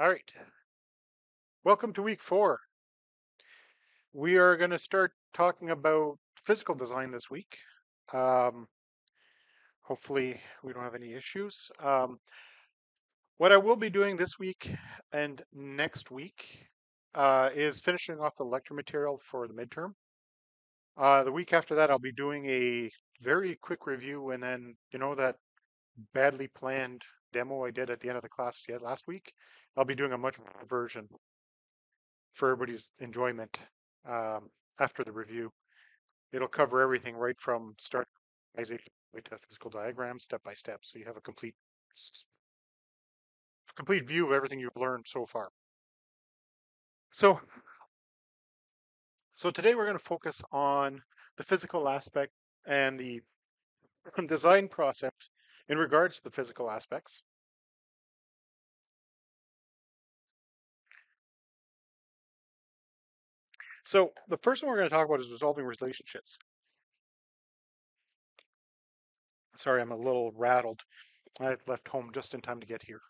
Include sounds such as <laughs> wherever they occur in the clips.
All right. Welcome to week four. We are going to start talking about physical design this week. Um, hopefully, we don't have any issues. Um, what I will be doing this week and next week uh, is finishing off the lecture material for the midterm. Uh, the week after that, I'll be doing a very quick review, and then you know that badly planned demo I did at the end of the class yet last week. I'll be doing a much better version for everybody's enjoyment um, after the review. It'll cover everything right from start to physical diagram step by step, so you have a complete complete view of everything you've learned so far. So, so today we're going to focus on the physical aspect and the <clears throat> design process in regards to the physical aspects. So the first one we're going to talk about is resolving relationships. Sorry, I'm a little rattled. I left home just in time to get here.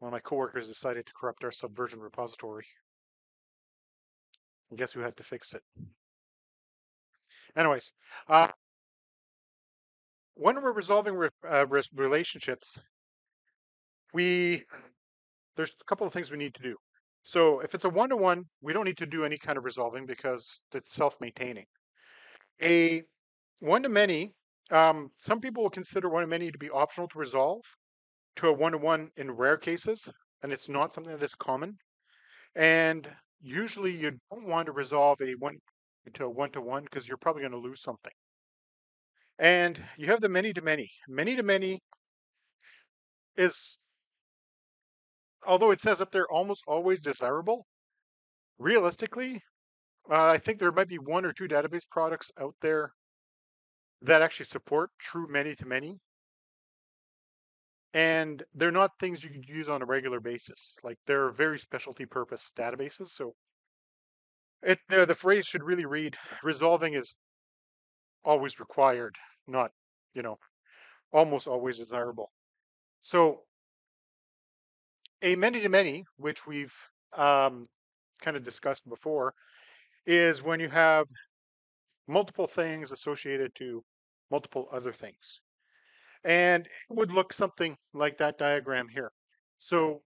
One of my coworkers decided to corrupt our subversion repository. And guess who had to fix it? Anyways, uh, when we're resolving re uh, relationships, we there's a couple of things we need to do. So if it's a one-to-one, we don't need to do any kind of resolving because it's self-maintaining. A one-to-many, um, some people will consider one-to-many to be optional to resolve to a one-to-one in rare cases, and it's not something that is common. And usually you don't want to resolve a one to a one-to-one because you're probably going to lose something. And you have the many-to-many. Many-to-many is although it says up there almost always desirable, realistically, uh, I think there might be one or two database products out there that actually support true many to many. And they're not things you could use on a regular basis. Like they're very specialty purpose databases. So it the, the phrase should really read resolving is always required, not, you know, almost always desirable. So a many-to-many, which we've um, kind of discussed before, is when you have multiple things associated to multiple other things. And it would look something like that diagram here. So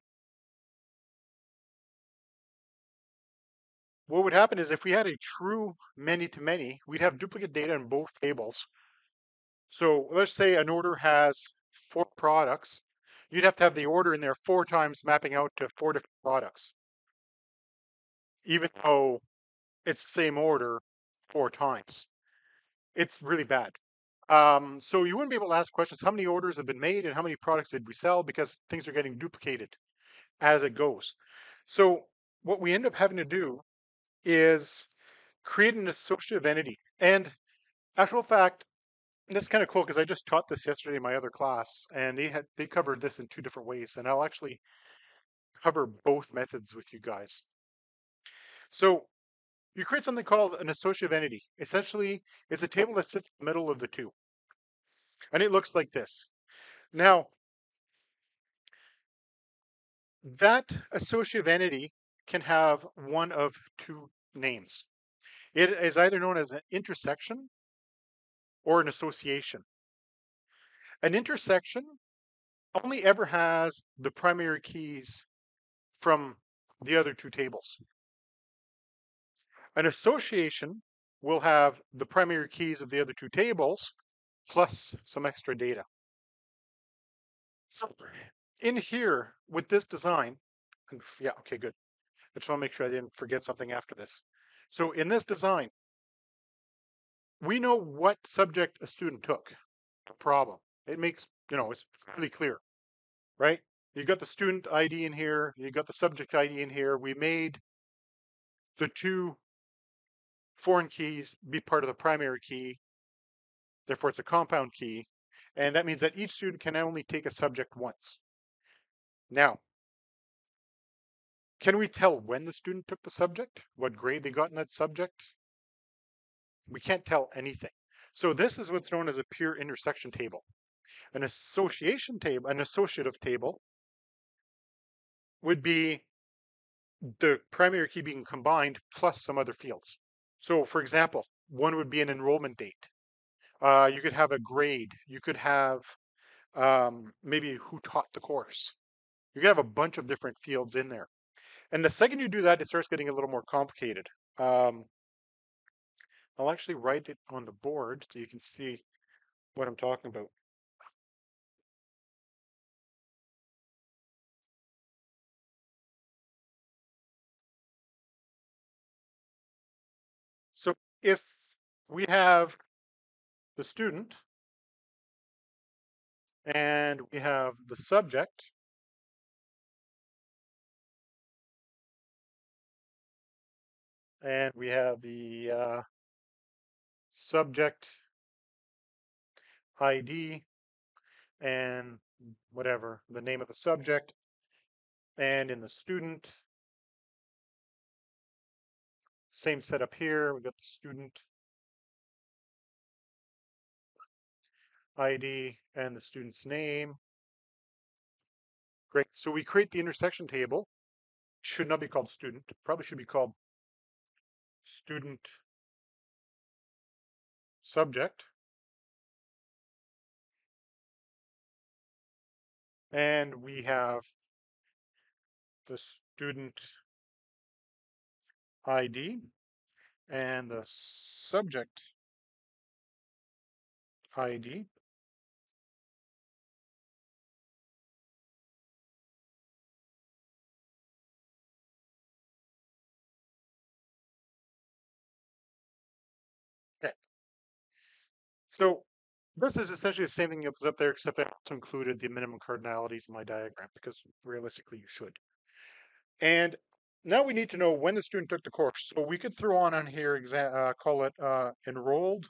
what would happen is if we had a true many-to-many, we'd have duplicate data in both tables. So let's say an order has four products you'd have to have the order in there four times mapping out to four different products. Even though it's the same order four times. It's really bad. Um, so you wouldn't be able to ask questions, how many orders have been made and how many products did we sell because things are getting duplicated as it goes. So what we end up having to do is create an associative entity. And actual fact, this is kind of cool because I just taught this yesterday in my other class, and they had they covered this in two different ways, and I'll actually cover both methods with you guys. So you create something called an associative entity. Essentially, it's a table that sits in the middle of the two, and it looks like this. Now, that associative entity can have one of two names. It is either known as an intersection or an association. An mm-hmm. intersection only ever has the primary keys from the other two tables. An association will have the primary keys of the other two tables plus some extra data. So in here with this design, yeah, okay, good. I just want to make sure I didn't forget something after this. So in this design, we know what subject a student took, the problem. It makes, you know, it's really clear, right? You got the student ID in here, you got the subject ID in here. We made the two foreign keys be part of the primary key. Therefore, it's a compound key. And that means that each student can only take a subject once. Now, can we tell when the student took the subject? What grade they got in that subject? We can't tell anything. So this is what's known as a pure intersection table. An association table, an associative table, would be the primary key being combined plus some other fields. So for example, one would be an enrollment date. Uh, you could have a grade. You could have um, maybe who taught the course. You could have a bunch of different fields in there. And the second you do that, it starts getting a little more complicated. Um, I'll actually write it on the board so you can see what I'm talking about. So if we have the student and we have the subject, and we have the uh, subject mm. ID and whatever, the name of the subject, and in the student, same setup here, we got the student ID and the student's name. Great, so we create the intersection table. Should not be called student, probably should be called student subject. And we have the student ID and the subject ID. So this is essentially the same thing that was up there, except I also included the minimum cardinalities in my diagram because realistically you should. And now we need to know when the student took the course. So we could throw on on here, exa- uh, call it uh, enrolled,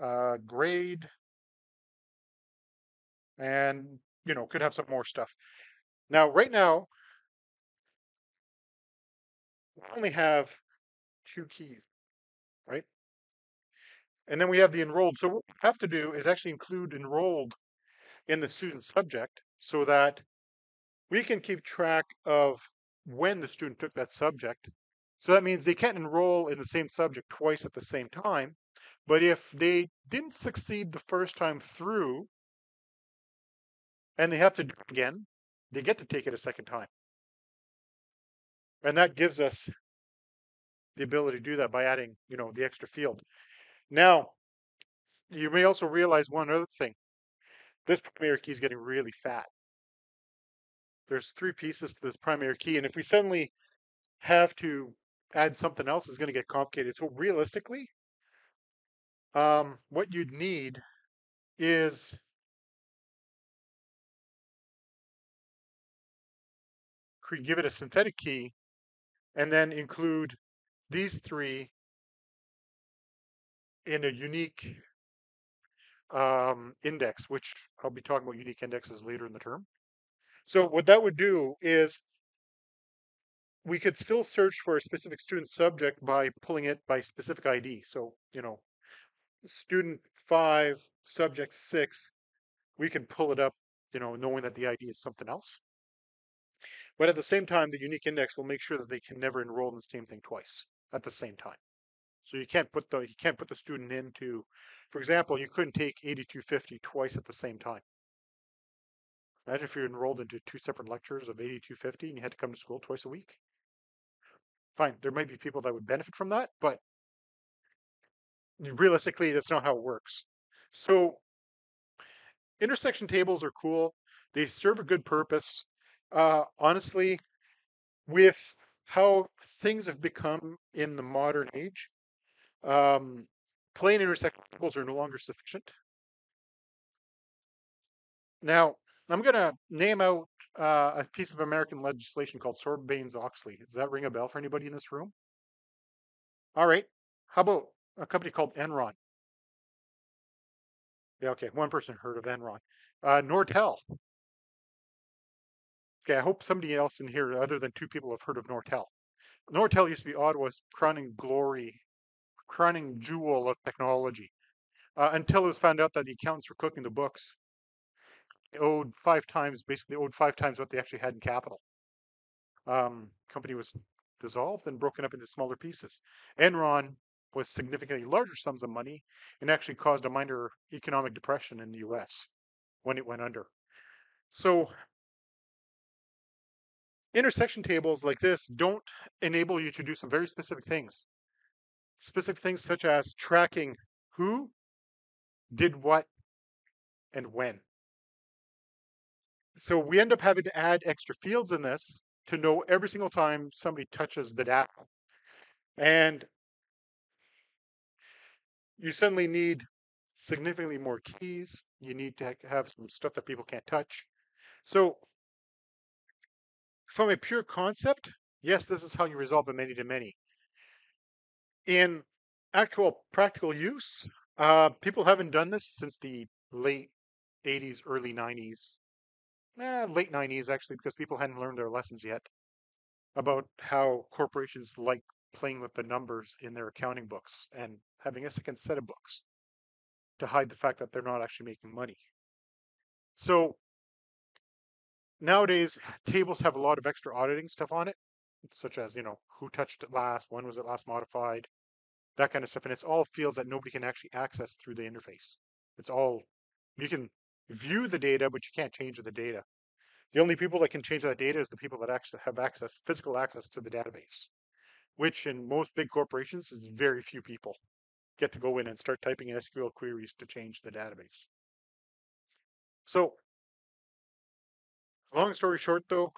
uh, grade, and you know could have some more stuff. Now, right now, we only have two keys, right? And then we have the enrolled. So what we have to do is actually include enrolled in the student subject so that we can keep track of when the student took that subject. So that means they can't enroll in the same subject twice at the same time. But if they didn't succeed the first time through and they have to do it again, they get to take it a second time. And that gives us the ability to do that by adding, you know, the extra field. Now, you may also realize one other thing. This primary key is getting really fat. There's three pieces to this primary key, and if we suddenly have to add something else, it's going to get complicated. So realistically, um, what you'd need is give it a synthetic key and then include these three in a unique um, index, which I'll be talking about unique indexes later in the term. So what that would do is we could still search for a specific student subject by pulling it by specific ID. So, you know, student five, subject six, we can pull it up, you know, knowing that the ID is something else. But at the same time, the unique index will make sure that they can never enroll in the same thing twice at the same time. So you can't put the you can't put the student into, for example, you couldn't take 8250 twice at the same time. Imagine if you're enrolled into two separate lectures of 8250 and you had to come to school twice a week. Fine, there might be people that would benefit from that, but realistically, that's not how it works. So intersection tables are cool. They serve a good purpose. Uh, honestly, with how things have become in the modern age, um, plain intersection are no longer sufficient. Now, I'm going to name out uh, a piece of American legislation called Sarbanes-Oxley. Does that ring a bell for anybody in this room? All right. How about a company called Enron? Yeah, okay. One person heard of Enron. Uh, Nortel. Okay, I hope somebody else in here, other than two people, have heard of Nortel. Nortel used to be Ottawa's crowning glory, crowning jewel of technology, uh, until it was found out that the accountants were cooking the books. they owed five times, basically owed five times what they actually had in capital. Um, company was dissolved and broken up into smaller pieces. Enron was significantly larger sums of money and actually caused a minor economic depression in the US when it went under. So intersection tables like this don't enable you to do some very specific things. Specific things such as tracking who did what and when. So we end up having to add extra fields in this to know every single time somebody touches the data. And you suddenly need significantly more keys. You need to have some stuff that people can't touch. So from a pure concept, yes, this is how you resolve a many-to-many. In actual practical use, uh, people haven't done this since the late 80s, early 90s, eh, late 90s actually, because people hadn't learned their lessons yet about how corporations like playing with the numbers in their accounting books and having a second set of books to hide the fact that they're not actually making money. So nowadays, <sighs> tables have a lot of extra auditing stuff on it, such as, you know, who touched it last, when was it last modified, that kind of stuff. And it's all fields that nobody can actually access through the interface. It's all, you can view the data, but you can't change the data. The only people that can change that data is the people that actually have access, physical access to the database, which in most big corporations is very few people get to go in and start typing SQL queries to change the database. So, long story short though,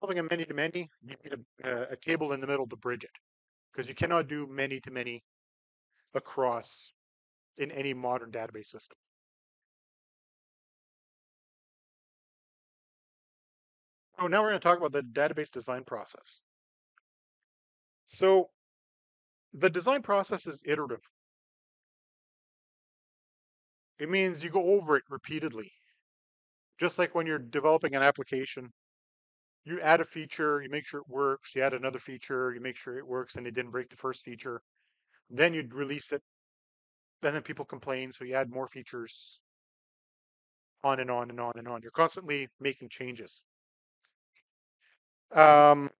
solving a many-to-many, you need a, uh, a table in the middle to bridge it because you cannot do many-to-many across in any modern database system. Oh, now we're going to talk about the database design process. So the design process is iterative. It means you go over it repeatedly. Just like when you're developing an application, you add a feature, you make sure it works, you add another feature, you make sure it works and it didn't break the first feature. Then you'd release it. And then people complain, so you add more features on and on and on and on. You're constantly making changes. Um,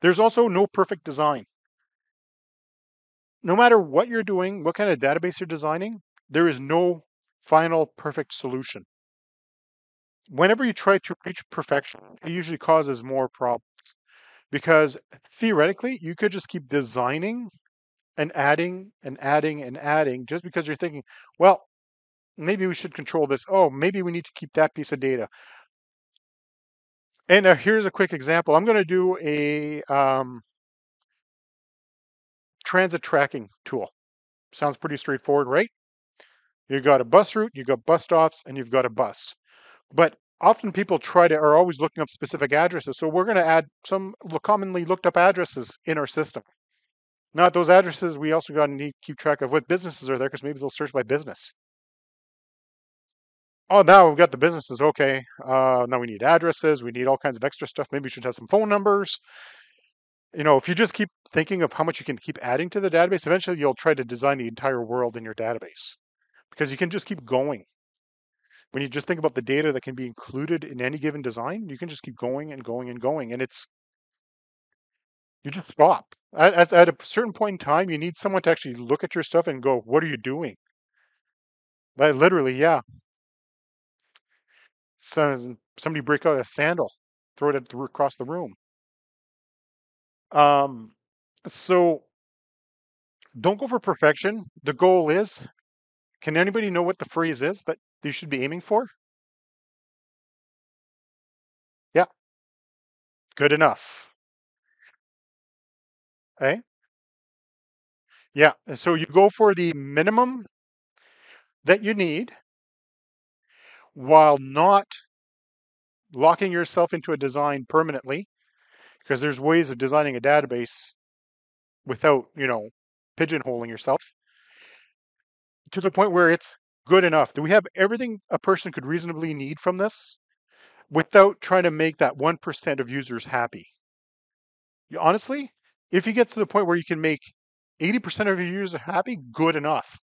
there's also no perfect design. No matter what you're doing, what kind of database you're designing, there is no final perfect solution. Whenever you try to reach perfection, it usually causes more problems because theoretically, you could just keep designing and adding and adding and adding just because you're thinking, well, maybe we should control this. Oh, maybe we need to keep that piece of data. And uh, here's a quick example. I'm going to do a um, transit tracking tool. Sounds pretty straightforward, right? You've got a bus route, you've got bus stops, and you've got a bus. But often people try to are always looking up specific addresses. So we're going to add some commonly looked up addresses in our system. Now, those addresses, we also got to need keep track of what businesses are there because maybe they'll search by business. Oh, now we've got the businesses. Okay. Uh, now we need addresses. We need all kinds of extra stuff. Maybe we should have some phone numbers. You know, if you just keep thinking of how much you can keep adding to the database, eventually you'll try to design the entire world in your database because you can just keep going. When you just think about the data that can be included in any given design, you can just keep going and going and going. And it's, you just stop. At, at, a certain point in time, you need someone to actually look at your stuff and go, what are you doing? Like literally, yeah, so somebody break out a sandal, throw it across the room. Um, so don't go for perfection. The goal is, can anybody know what the phrase is that you should be aiming for? Yeah, good enough. Okay. Yeah, And so you go for the minimum that you need while not locking yourself into a design permanently, because there's ways of designing a database without, you know, pigeonholing yourself to the point where it's good enough. Do we have everything a person could reasonably need from this without trying to make that 1% of users happy? You, honestly, if you get to the point where you can make 80% of your users happy, good enough.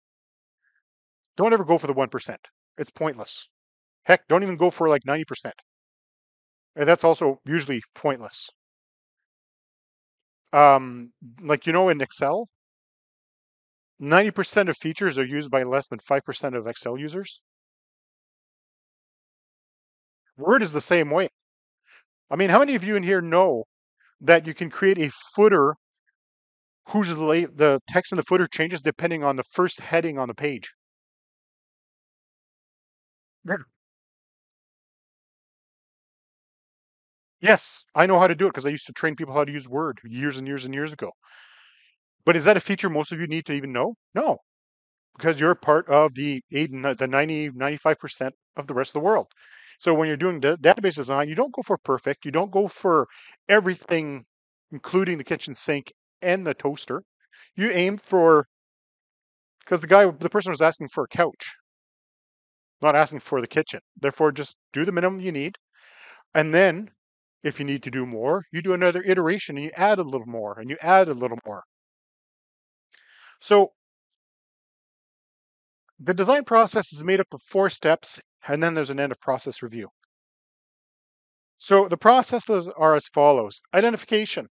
Don't ever go for the 1%. It's pointless. Heck, don't even go for like 90%. And that's also usually pointless. Um, like, you know, in Excel, 90% of features are used by less than 5% of Excel users. Word is the same way. I mean, how many of you in here know that you can create a footer whose the text in the footer changes depending on the first heading on the page? Yes, I know how to do it because I used to train people how to use Word years and years and years ago. But is that a feature most of you need to even know? No, because you're part of the eight, the 90, 95% of the rest of the world. So when you're doing database design, you don't go for perfect. You don't go for everything, including the kitchen sink and the toaster. You aim for because the guy, the person was asking for a couch, not asking for the kitchen. Therefore, just do the minimum you need, and then if you need to do more, you do another iteration and you add a little more and you add a little more. So the design process is made up of four steps, and then there's an end of process review. So the processes are as follows identification.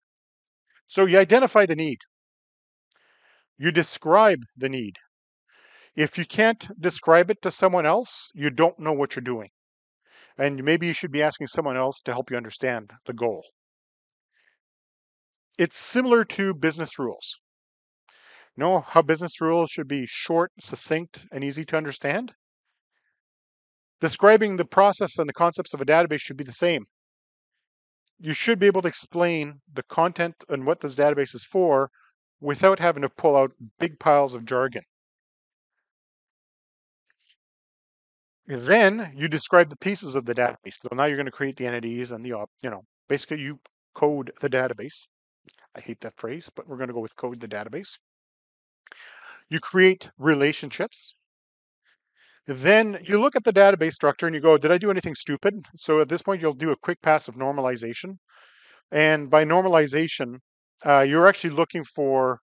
So you identify the need, you describe the need. If you can't describe it to someone else, you don't know what you're doing. And maybe you should be asking someone else to help you understand the goal. It's similar to business rules. Know how business rules should be short, succinct, and easy to understand? Describing the process and the concepts of a database should be the same. You should be able to explain the content and what this database is for without having to pull out big piles of jargon. Then you describe the pieces of the database. So now you're going to create the entities and the, you know, basically you code the database. I hate that phrase, but we're going to go with code the database. You create relationships. Then you look at the database structure and you go, did I do anything stupid? So at this point, you'll do a quick pass of normalization. And by normalization, uh, you're actually looking for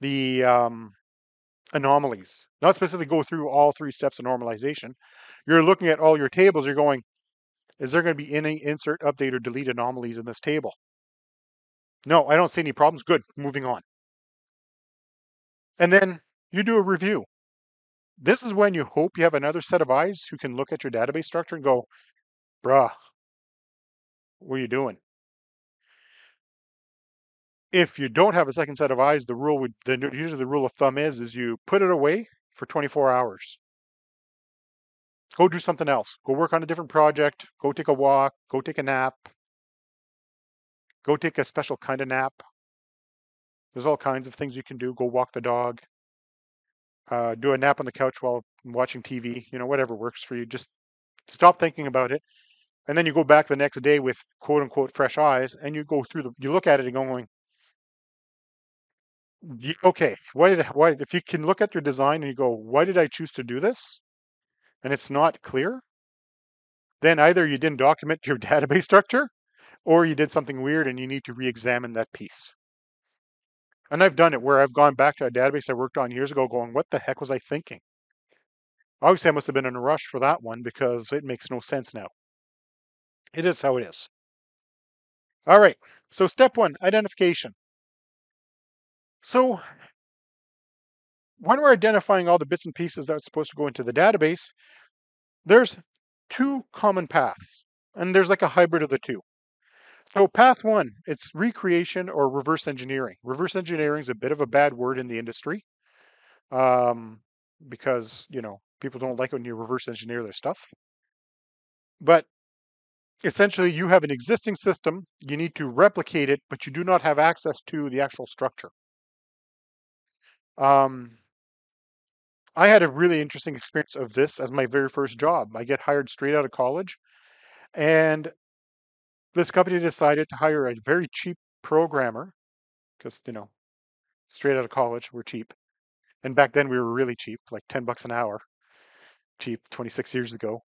the um, anomalies, not specifically go through all three steps of normalization. You're looking at all your tables, you're going, is there going to be any insert, update, or delete anomalies in this table? No, I don't see any problems. Good, moving on. And then you do a review. This is when you hope you have another set of eyes who can look at your database structure and go, bruh, what are you doing? If you don't have a second set of eyes, the rule would the usually the rule of thumb is is you put it away for 24 hours. Go do something else. Go work on a different project. Go take a walk. Go take a nap. Go take a special kind of nap. There's all kinds of things you can do. Go walk the dog. Uh, do a nap on the couch while watching TV. You know, whatever works for you. Just stop thinking about it, and then you go back the next day with quote unquote fresh eyes, and you go through the. You look at it and going, okay, why did why if you can look at your design and you go, why did I choose to do this? And it's not clear, then either you didn't document <laughs> your database structure or you did something weird and you need to re-examine that piece. And I've done it where I've gone back to a database I worked on years ago going, what the heck was I thinking? Obviously, I must have been in a rush for that one because it makes no sense now. It is how it is. All right, so step one, identification. So when we're identifying all the bits and pieces that are supposed to go into the database, there's two common paths, and there's like a hybrid of the two. So path one, it's recreation or reverse engineering. Reverse engineering is a bit of a bad word in the industry um, because, you know, people don't like when you reverse engineer their stuff. But essentially, you have an existing system, you need to replicate it, but you do not have access to the actual structure. Um, I had a really interesting experience of this as my very first job. I get hired straight out of college, and this company decided to hire a very cheap programmer because, you know, straight out of college, we're cheap. And back then we were really cheap, like 10 bucks an hour, cheap 26 years ago,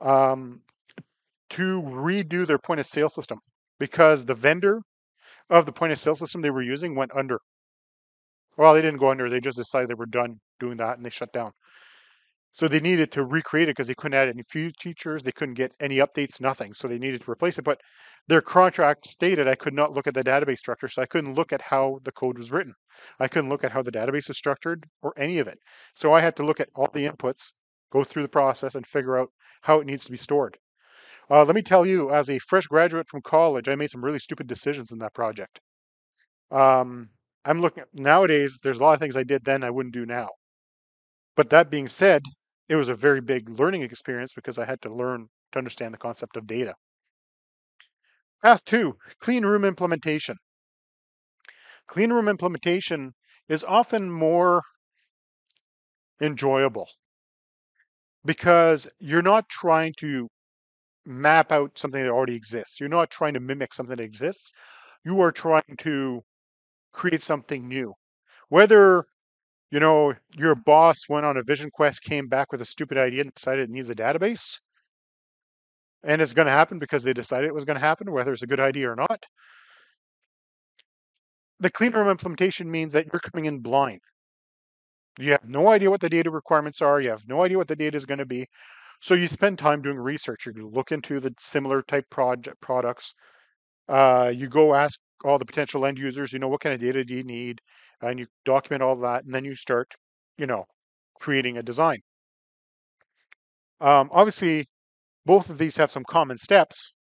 um, to redo their point of sale system because the vendor of the point of sale system they were using went under. Well, they didn't go under. They just decided they were done doing that and they shut down. So they needed to recreate it because they couldn't add any features, they couldn't get any updates, nothing. So they needed to replace it. But their contract stated I could not look at the database structure, so I couldn't look at how the code was written. I couldn't look at how the database is structured or any of it. So I had to look at all the inputs, go through the process, and figure out how it needs to be stored. Uh, let me tell you, as a fresh graduate from college, I made some really stupid decisions in that project. Um, I'm looking nowadays. There's a lot of things I did then I wouldn't do now. But that being said, it was a very big learning experience because I had to learn to understand the concept of data. Path two, clean room implementation. Clean room implementation is often more enjoyable because you're not trying to map out something that already exists. You're not trying to mimic something that exists. You are trying to create something new. Whether you know, your boss went on a vision quest, came back with a stupid idea and decided it needs a database. And it's going to happen because they decided it was going to happen, whether it's a good idea or not. The clean room implementation means that you're coming in blind. You have no idea what the data requirements are. You have no idea what the data is going to be. So you spend time doing research. You look into the similar type project products. Uh, you go ask all the potential end users, you know, what kind of data do you need? And you document all that, and then you start, you know, creating a design. Um, obviously, both of these have some common steps.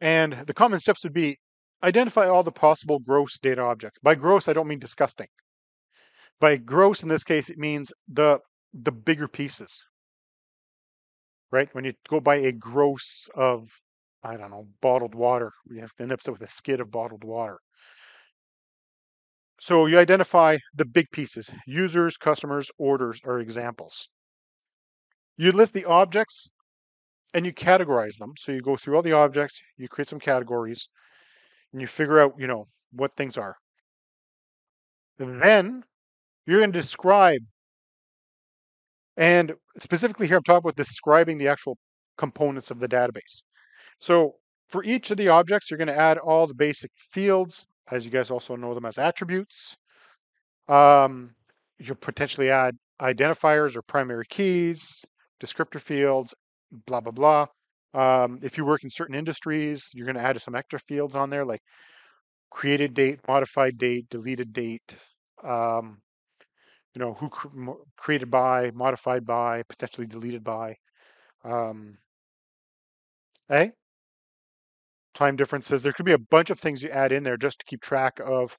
And the common steps would be identify all the possible gross data objects. By gross, I don't mean disgusting. By gross, in this case, it means the the bigger pieces. Right? When you go by a gross of I don't know, bottled water. We have an episode with a skid of bottled water. So you identify the big pieces. Users, customers, orders are examples. You list the objects and you categorize them. So you go through all the objects, you create some categories, and you figure out, you know, what things are. Then you're going to describe, and specifically here I'm talking about describing the actual components of the database. So for each of the objects, you're going to add all the basic fields, as you guys also know them as attributes. Um, you'll potentially add identifiers or primary keys, descriptor fields, blah, blah, blah. Um, if you work in certain industries, you're going to add some extra fields on there like created date, modified date, deleted date, um, you know, who cr created by, modified by, potentially deleted by. Um, hey, time differences. There could be a bunch of things you add in there just to keep track of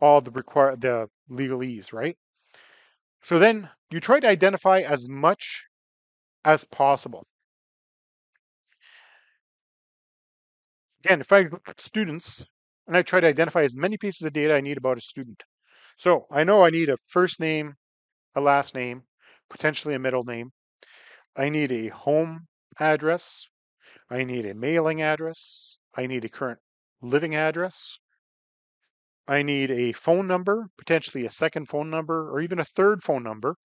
all the require the legalese, right? So then you try to identify as much as possible. Again, if I look at students and I try to identify as many pieces of data I need about a student. So I know I need a first name, a last name, potentially a middle name. I need a home address. I need a mailing address. I need a current living address. I need a phone number, potentially a second phone number, or even a third phone number,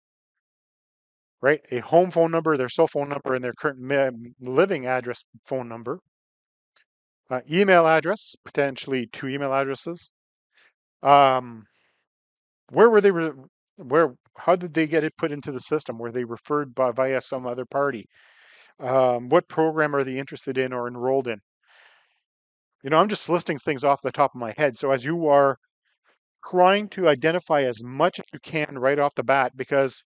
right? A home phone number, their cell phone number, and their current living address phone number. Uh, email address, potentially two email addresses. Um, where were they? Re- where? How did they get it put into the system? Were they referred by via some other party? Um, what program are they interested in or enrolled in? You know, I'm just listing things off the top of my head. So as you are trying to identify as much as you can right off the bat, because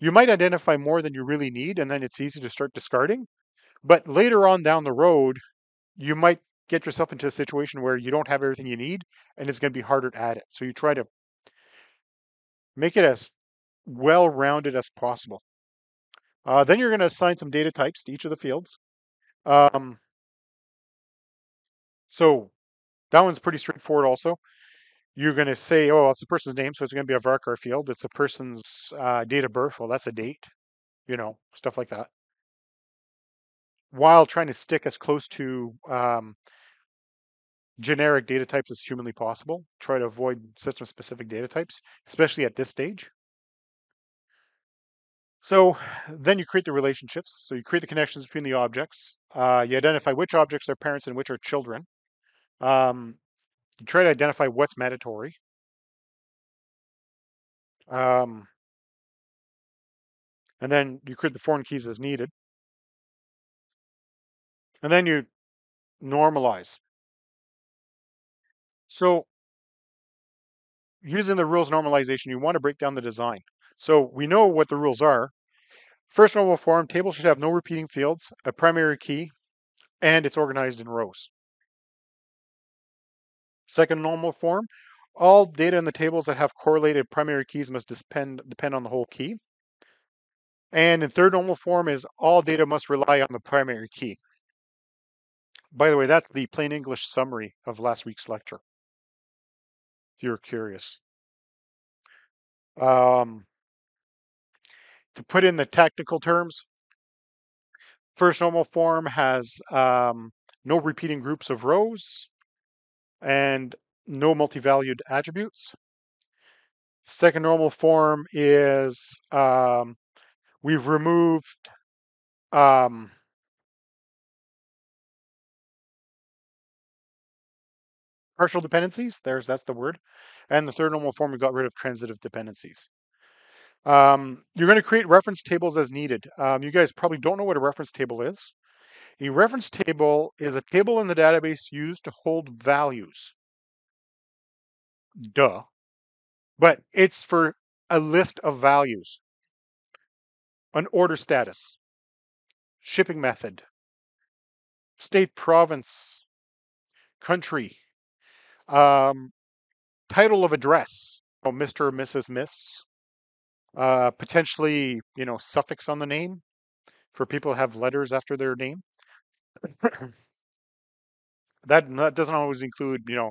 you might identify more than you really need, and then it's easy to start discarding. But later on down the road, you might get yourself into a situation where you don't have everything you need, and it's going to be harder to add it. So you try to make it as well rounded as possible. Uh, then you're going to assign some data types to each of the fields. Um, so that one's pretty straightforward also. You're going to say, oh, it's a person's name, so it's going to be a varchar field. It's a person's uh, date of birth. Well, that's a date, you know, stuff like that. While trying to stick as close to um, generic data types as humanly possible. Try to avoid system-specific data types, especially at this stage. So then you create the relationships. So you create the connections between the objects. Uh, you identify which objects are parents and which are children. Um, you try to identify what's mandatory. Um, and then you create the foreign keys as needed. And then you normalize. So using the rules normalization, you want to break down the design. So we know what the rules are. First normal form, table should have no repeating fields, a primary key, and it's organized in rows. Second normal form, all data in the tables that have correlated primary keys must depend, depend on the whole key. And in third normal form is all data must rely on the primary key. By the way, that's the plain English summary of last week's lecture. If you're curious. Um, to put in the technical terms, first normal form has um, no repeating groups of rows and no multi-valued attributes. Second normal form is um, we've removed um, partial dependencies. There's that's the word. And the third normal form, we got rid of transitive dependencies. Um, you're going to create reference tables as needed. Um, you guys probably don't know what a reference table is. A reference table is a table in the database used to hold values. Duh. But it's for a list of values, an order status, shipping method, state, province, country, um, title of address, oh, Mr. or Mrs. Miss, uh, potentially, you know, suffix on the name for people who have letters after their name. <coughs> that, that doesn't always include, you know,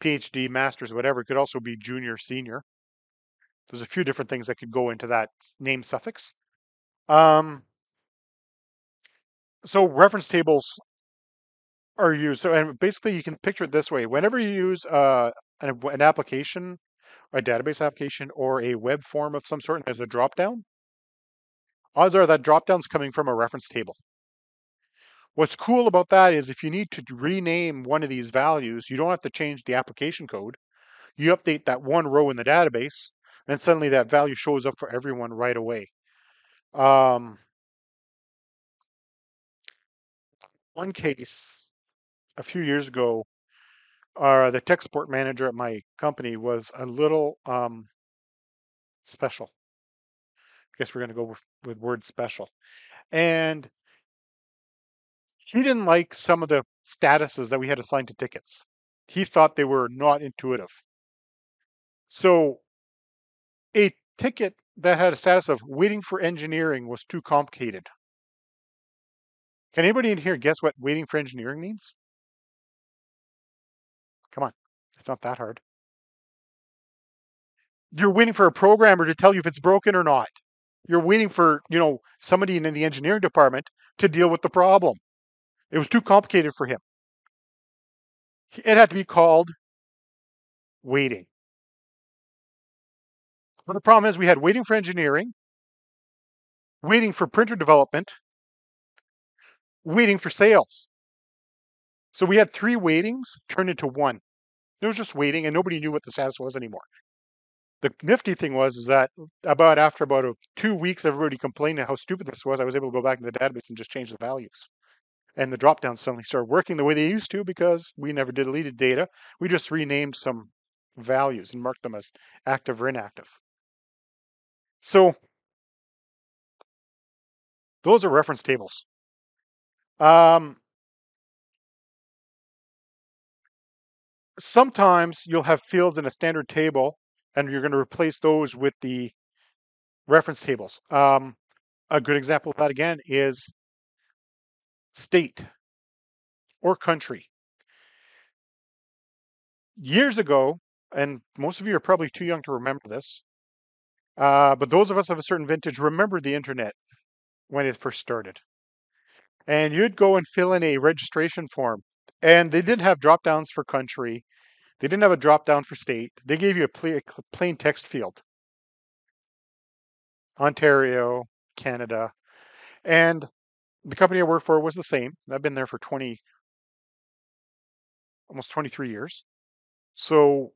PhD, master's, whatever. It could also be junior, senior. There's a few different things that could go into that name suffix. Um, so reference tables are used. So, and basically, you can picture it this way: whenever you use uh, an, an application, a database application, or a web form of some sort, as a dropdown, odds are that dropdown's coming from a reference table. What's cool about that is if you need to rename one of these values, you don't have to change the application code. You update that one row in the database, and suddenly that value shows up for everyone right away. Um, one case a few years ago, uh, the tech support manager at my company was a little um, special. I guess we're going to go with, with word special. And he didn't like some of the statuses that we had assigned to tickets. He thought they were not intuitive. So a ticket that had a status of waiting for engineering was too complicated. Can anybody in here guess what waiting for engineering means? Come on, it's not that hard. You're waiting for a programmer to tell you if it's broken or not. You're waiting for, you know, somebody in the engineering department to deal with the problem. It was too complicated for him. It had to be called waiting. But the problem is we had waiting for engineering, waiting for printer development, waiting for sales. So we had three waitings turned into one. It was just waiting, and nobody knew what the status was anymore. The nifty thing was is that about after about two weeks, everybody complained how stupid this was. I was able to go back in the database and just change the values. And the dropdown suddenly started working the way they used to because we never deleted data. We just renamed some values and marked them as active or inactive. So those are reference tables. Um, sometimes you'll have fields in a standard table and you're going to replace those with the reference tables. Um, a good example of that again is state or country. Years ago, and most of you are probably too young to remember this, uh, but those of us of a certain vintage remember the internet when it first started. And you'd go and fill in a registration form, and they didn't have drop downs for country. They didn't have a drop down for state. They gave you a, pl- a plain text field Ontario, Canada. And the company I work for was the same. I've been there for 20, almost 23 years. So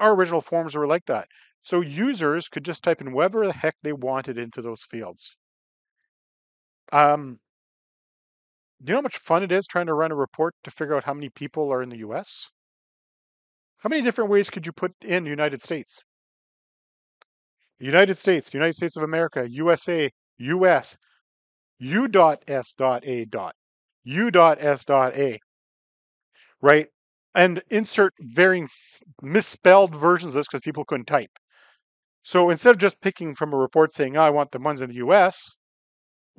our original forms were like that. So users could just type in whatever the heck they wanted into those fields. Um, do you know how much fun it is trying to run a report to figure out how many people are in the US? How many different ways could you put in United States? United States, United States of America, USA, US, U.S.A. U.S.A. Right? And insert varying misspelled versions of this because people couldn't type. So instead of just picking from a report saying, oh, I want the ones in the US,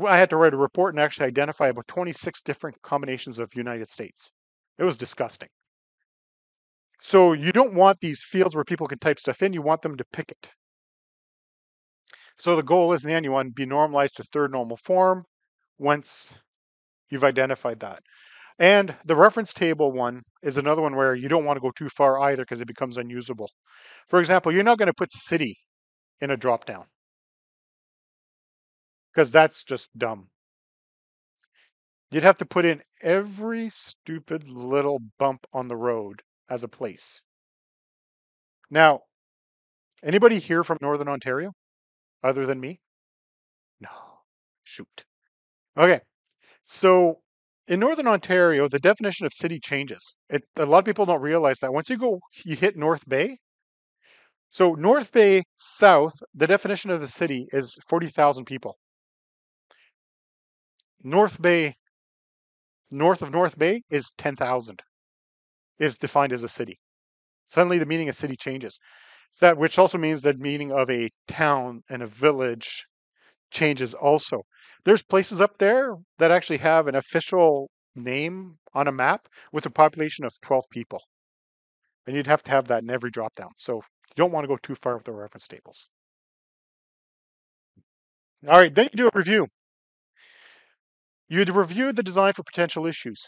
I had to write a report and actually identify about 26 different combinations of United States. It was disgusting. So you don't want these fields where people can type stuff in, you want them to pick it. So the goal is in the you want to be normalized to third normal form once you've identified that. And the reference table one is another one where you don't want to go too far either because it becomes unusable. For example, you're not going to put city in a dropdown because that's just dumb. You'd have to put in every stupid little bump on the road as a place. Now, anybody here from Northern Ontario other than me? No. Shoot. Okay. So in Northern Ontario, the definition of city changes. It, a lot of people don't realize that. Once you go, you hit North Bay. So North Bay South, the definition of the city is 40,000 people. North Bay, north of North Bay is 10,000, is defined as a city. Suddenly the meaning of city changes. That which also means that meaning of a town and a village changes also. There's places up there that actually have an official name on a map with a population of 12 people. And you'd have to have that in every dropdown. So you don't want to go too far with the reference tables. All right, then you do a review. You'd review the design for potential issues.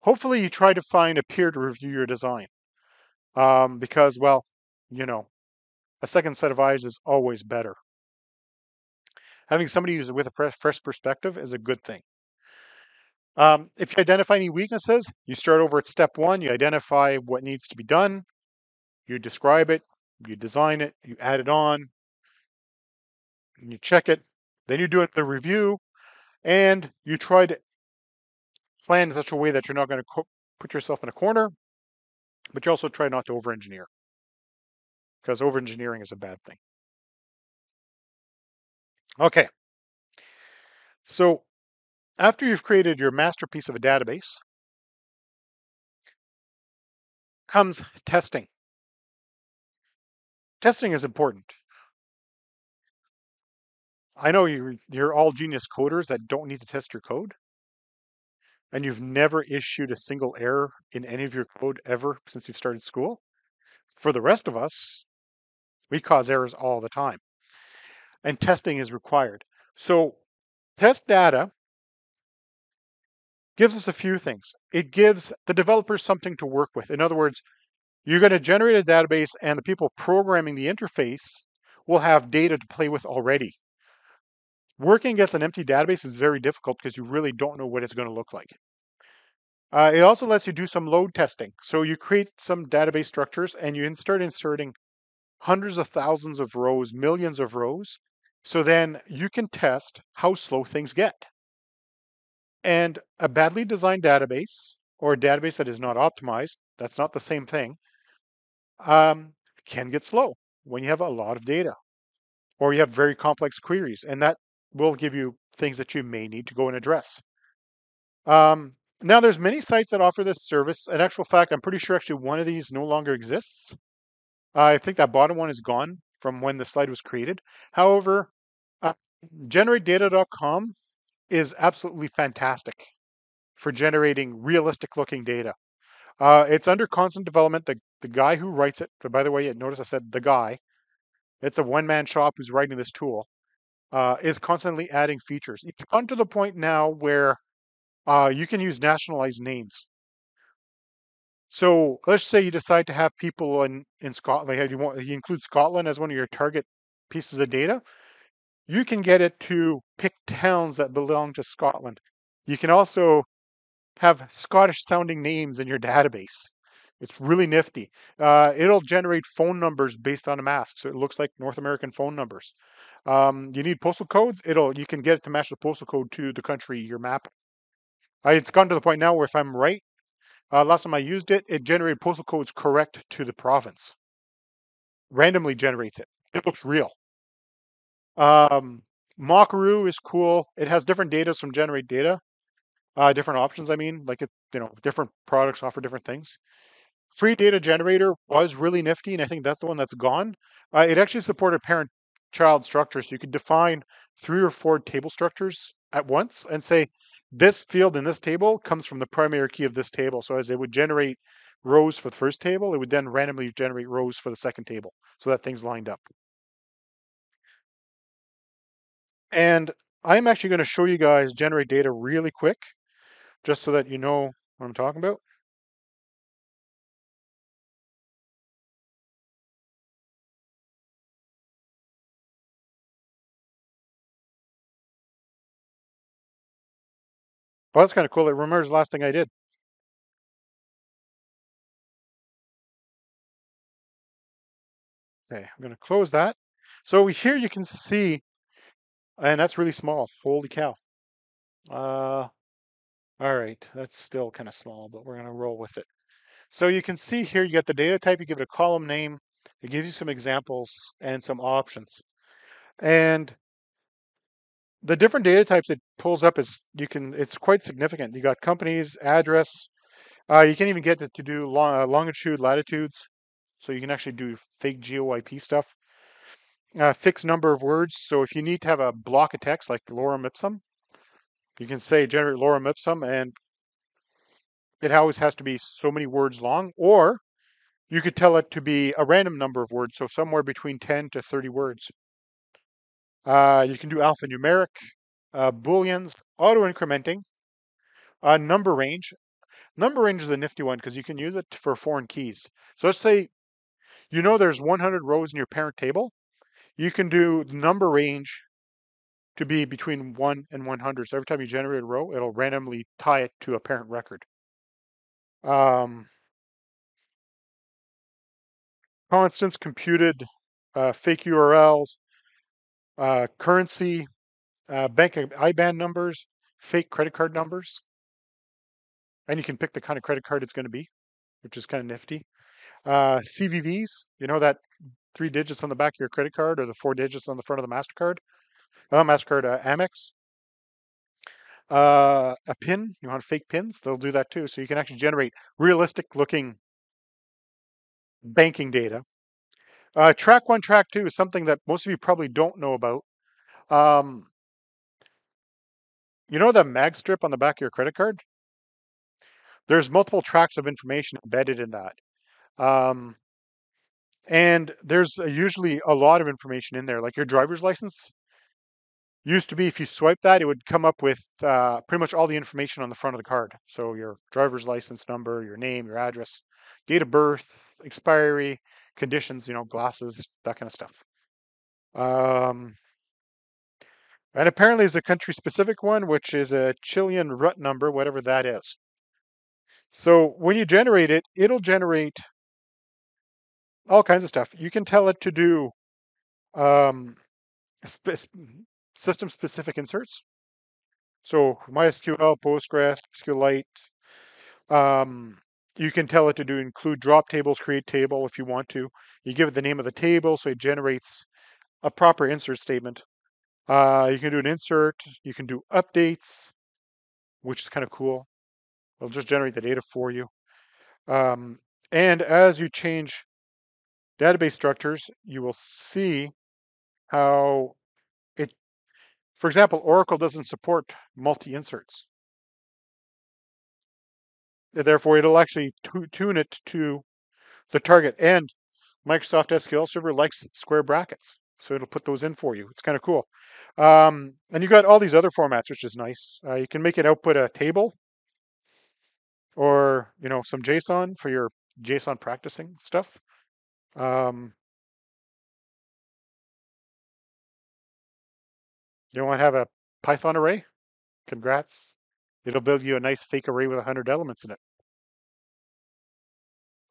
Hopefully you try to find a peer to review your design. Um, because, well, you know, a second set of eyes is always better. Having somebody who's with a fresh perspective is a good thing. Um, if you identify any weaknesses, you start over at step one. You identify what needs to be done. You describe it. You design it. You add it on. And you check it. Then you do it the review, and you try to plan in such a way that you're not going to put yourself in a corner, but you also try not to over-engineer because over-engineering is a bad thing. Okay. So after you've created your masterpiece of a database, comes testing. Testing is important. I know you're, you're all genius coders that don't need to test your code, and you've never issued a single error in any of your code ever since you've started school. For the rest of us, we cause errors all the time. And testing is required. So test data gives us a few things. It gives the developers something to work with. In other words, you're going to generate a database and the people programming the interface will have data to play with already. Working against an empty database is very difficult because you really don't know what it's going to look like. Uh, it also lets you do some load testing. So you create some database structures and you start inserting hundreds of thousands of rows, millions of rows. So then you can test how slow things get. And a badly designed database or a database that is not optimized, that's not the same thing, um, can get slow when you have a lot of data or you have very complex queries. And that will give you things that you may need to go and address. Um, now, there's many sites that offer this service. In actual fact, I'm pretty sure actually one of these no longer exists. I think that bottom one is gone from when the slide was created. However, uh, generatedata.com is absolutely fantastic for generating realistic looking data. Uh, it's under constant development. The, the guy who writes it, by the way, notice I said the guy, it's a one man shop who's writing this tool, uh, is constantly adding features. It's gone to the point now where uh, you can use nationalized names. So let's say you decide to have people in, in Scotland, you, want, you include Scotland as one of your target pieces of data. You can get it to pick towns that belong to Scotland. You can also have Scottish sounding names in your database. It's really nifty. Uh, it'll generate phone numbers based on a mask, so it looks like North American phone numbers. Um, you need postal codes. It'll you can get it to match the postal code to the country you're mapping. I, it's gone to the point now where if I'm right, uh, last time I used it, it generated postal codes correct to the province. Randomly generates it. It looks real. Um, Mockaroo is cool. It has different data from generate data, uh, different options. I mean, like it, you know, different products offer different things. Free data generator was really nifty, and I think that's the one that's gone. Uh, it actually supported parent-child structures, so you could define three or four table structures at once and say this field in this table comes from the primary key of this table. So as it would generate rows for the first table, it would then randomly generate rows for the second table, so that things lined up. And I'm actually going to show you guys generate data really quick, just so that you know what I'm talking about. Well, that's kind of cool. It remembers the last thing I did. Okay, I'm going to close that. So here you can see, and that's really small. Holy cow. Uh, all right, that's still kind of small, but we're going to roll with it. So you can see here, you get the data type, you give it a column name, it gives you some examples and some options. And the different data types it pulls up is you can it's quite significant. You got companies, address. Uh, you can even get it to do long, uh, longitude, latitudes, so you can actually do fake GeoIP stuff. Uh, fixed number of words. So if you need to have a block of text like lorem ipsum, you can say generate lorem ipsum, and it always has to be so many words long. Or you could tell it to be a random number of words, so somewhere between 10 to 30 words. Uh, you can do alphanumeric, uh, booleans, auto incrementing, uh, number range. Number range is a nifty one because you can use it for foreign keys. So let's say you know there's 100 rows in your parent table. You can do number range to be between 1 and 100. So every time you generate a row, it'll randomly tie it to a parent record. Um, constants computed, uh, fake URLs, uh, currency, uh, bank IBAN numbers, fake credit card numbers. And you can pick the kind of credit card it's going to be, which is kind of nifty. Uh, CVVs, you know that three digits on the back of your credit card or the four digits on the front of the MasterCard? Uh, MasterCard uh, Amex. Uh, a pin, you want fake pins? They'll do that too. So you can actually generate realistic looking banking data. Uh, track one, track two is something that most of you probably don't know about. Um, you know the mag strip on the back of your credit card? There's multiple tracks of information embedded in that. Um, and there's usually a lot of information in there, like your driver's license. Used to be if you swipe that, it would come up with uh, pretty much all the information on the front of the card. So your driver's license number, your name, your address, date of birth, expiry, conditions, you know, glasses, that kind of stuff. Um, and apparently there's a country specific one, which is a Chilean RUT number, whatever that is. So when you generate it, it'll generate all kinds of stuff. You can tell it to do um, system specific inserts. So MySQL, Postgres, SQLite. Um, you can tell it to do include drop tables, create table if you want to. You give it the name of the table, so it generates a proper insert statement. Uh, you can do an insert. You can do updates, which is kind of cool. It'll just generate the data for you. Um, and as you change database structures, you will see how it, for example, Oracle doesn't support multi-inserts. Therefore, it'll actually tune it to the target. And Microsoft SQL Server likes square brackets, so it'll put those in for you. It's kind of cool. Um, and you got all these other formats, which is nice. Uh, you can make it output a table or you know some JSON for your JSON practicing stuff. Um, you want to have a Python array? Congrats. It'll build you a nice fake array with 100 elements in it.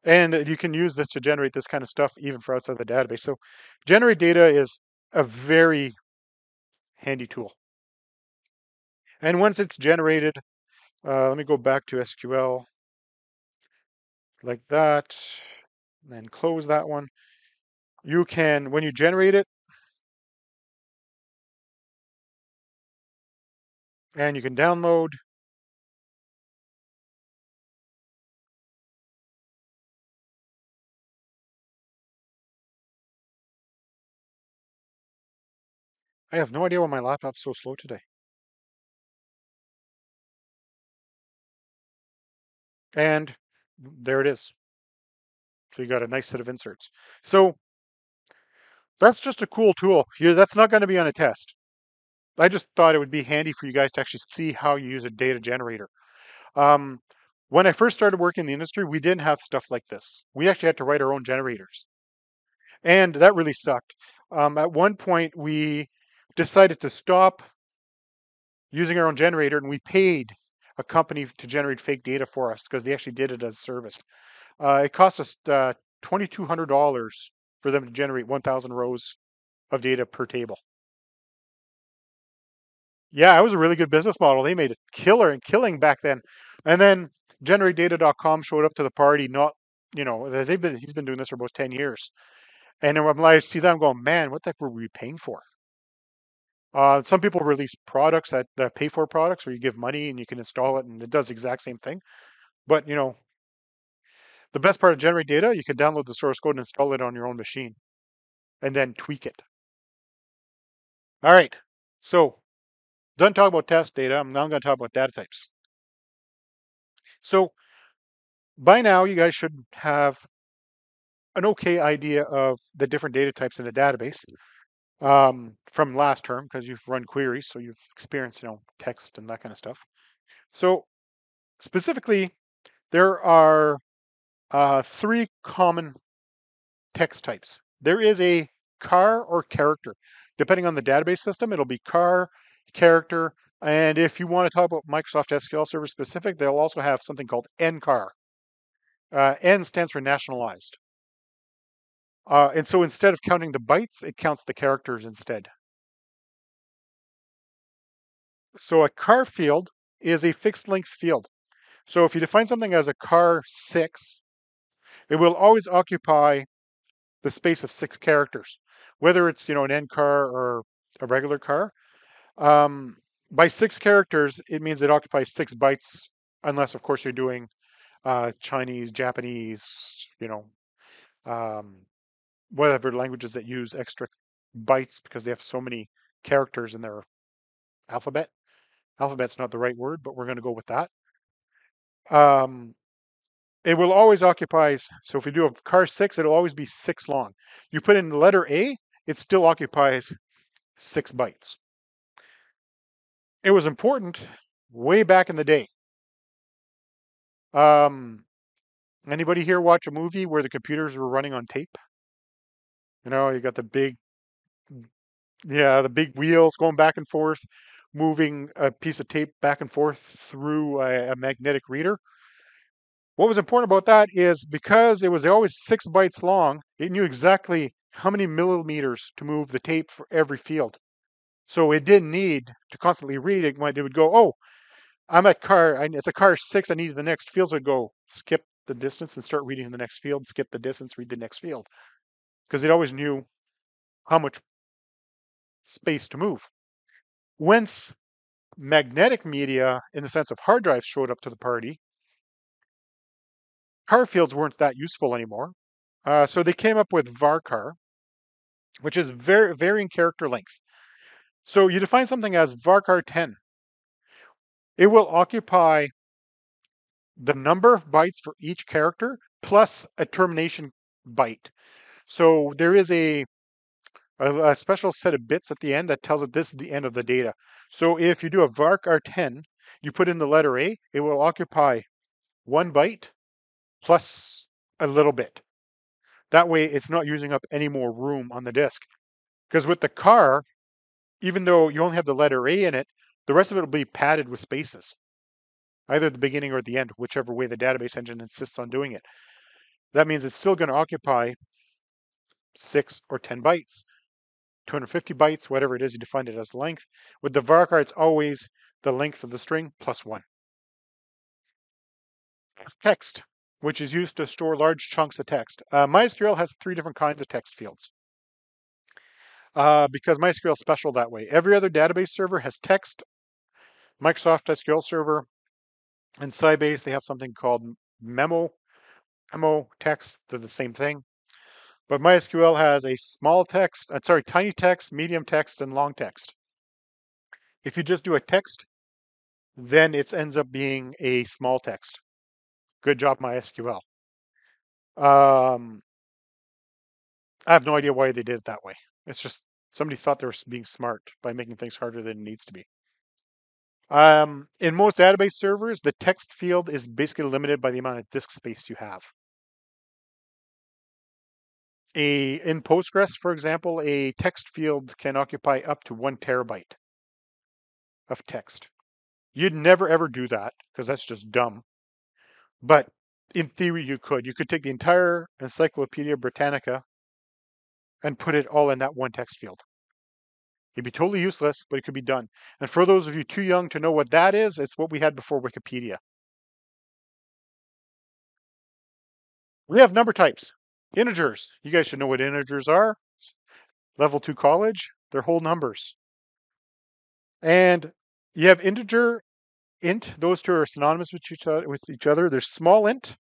And you can use this to generate this kind of stuff even for outside the database. So generate data is a very handy tool. And once it's generated, uh, let me go back to SQL like that, and close that one. You can, when you generate it, and you can download I have no idea why my laptop's so slow today. And there it is. So you got a nice set of inserts. So that's just a cool tool. That's not going to be on a test. I just thought it would be handy for you guys to actually see how you use a data generator. Um, when I first started working in the industry, we didn't have stuff like this. We actually had to write our own generators. And that really sucked. Um, at one point, we decided to stop using our own generator and we paid a company to generate fake data for us because they actually did it as a service. Uh, it cost us uh, $2,200 for them to generate 1,000 rows of data per table. Yeah, it was a really good business model. They made a killer and killing back then. And then generatedata.com showed up to the party. Not, you know, they've been he's been doing this for about 10 years. And I'm like, see that, I'm going, man, what the heck were we paying for? Uh, some people release products that, that pay for products or you give money and you can install it and it does the exact same thing. But you know, the best part of generate data, you can download the source code and install it on your own machine and then tweak it. All right. So done talking about test data. I'm now going to talk about data types. So by now you guys should have an okay idea of the different data types in a database um, from last term because you've run queries, so you've experienced, you know, text and that kind of stuff. So specifically, there are uh, three common text types. There is a char or character. Depending on the database system, it'll be char, character, and if you want to talk about Microsoft SQL Server specific, they'll also have something called NCHAR. Uh, N stands for nationalized. Uh, and so instead of counting the bytes, it counts the characters instead. So a car field is a fixed length field. So if you define something as a car 6, it will always occupy the space of six characters, whether it's you know an NCHAR or a regular car. Um, by six characters, it means it occupies six bytes, unless of course you're doing uh, Chinese, Japanese, you know, um, whatever languages that use extra bytes because they have so many characters in their alphabet. Alphabet's not the right word, but we're going to go with that. Um, it will always occupy, so if you do a car six, it'll always be six long. You put in the letter A, it still occupies six bytes. It was important way back in the day. Um, anybody here watch a movie where the computers were running on tape? You know, you got the big, yeah, the big wheels going back and forth, moving a piece of tape back and forth through a, a magnetic reader. What was important about that is because it was always six bytes long, it knew exactly how many millimeters to move the tape for every field. So it didn't need to constantly read it. It would go, oh, I'm at car, it's a car six, I need the next field. So I'd go skip the distance and start reading the next field, skip the distance, read the next field because it always knew how much space to move. Once magnetic media, in the sense of hard drives, showed up to the party, char fields weren't that useful anymore. Uh, so they came up with varchar, which is very varying character length. So you define something as varchar 10. It will occupy the number of bytes for each character plus a termination byte. So there is a, a, a, special set of bits at the end that tells it this is the end of the data. So if you do a varchar 10, you put in the letter A, it will occupy one byte plus a little bit. That way it's not using up any more room on the disk. Because with the car, even though you only have the letter A in it, the rest of it will be padded with spaces, either at the beginning or at the end, whichever way the database engine insists on doing it. that means it's still going to occupy six or 10 bytes. 250 bytes, whatever it is you define it as length. With the varchar, it's always the length of the string plus one. Text, which is used to store large chunks of text. Uh, MySQL has three different kinds of text fields. Uh, because MySQL is special that way. Every other database server has text. Microsoft SQL Server and Sybase, they have something called memo, memo text. They're the same thing. But MySQL has a small text, uh, sorry, tiny text, medium text, and long text. If you just do a text, then it ends up being a small text. Good job, MySQL. Um, I have no idea why they did it that way. It's just somebody thought they were being smart by making things harder than it needs to be. Um, in most database servers, the text field is basically limited by the amount of disk space you have. A in Postgres, for example, a text field can occupy up to one terabyte of text. You'd never ever do that because that's just dumb. But in theory, you could. You could take the entire Encyclopedia Britannica and put it all in that one text field. It'd be totally useless, but it could be done. And for those of you too young to know what that is, it's what we had before Wikipedia. We have number types. Integers. You guys should know what integers are. Level 2 college, they're whole numbers. And you have integer, int. Those two are synonymous with each other. With each other. There's small int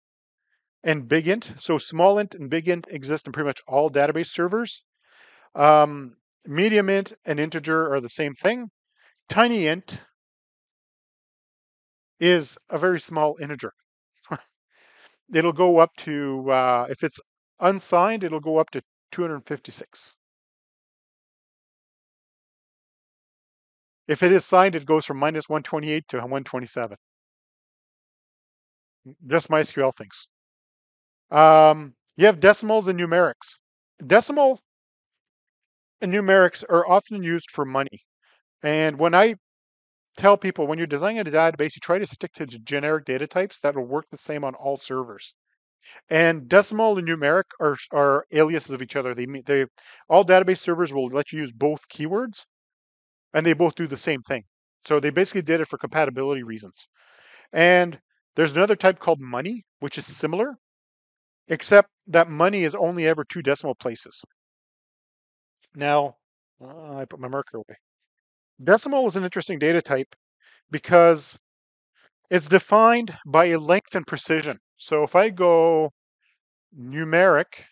and big int. So small int and big int exist in pretty much all database servers. Um, medium int and integer are the same thing. Tiny int is a very small integer. <laughs> it'll go up to, uh, if it's unsigned, it'll go up to 256. If it is signed, it goes from minus 128 to 127. Just MySQL things. Um, you have decimals and numerics. Decimal and numerics are often used for money. And when I tell people when you're designing a database, you try to stick to generic data types that will work the same on all servers. And decimal and numeric are, are aliases of each other. They they all database servers will let you use both keywords, and they both do the same thing. So they basically did it for compatibility reasons. And there's another type called money, which is similar, except that money is only ever two decimal places. Now, uh, I put my marker away. Decimal is an interesting data type because it's defined by a length and precision. So if I go numeric,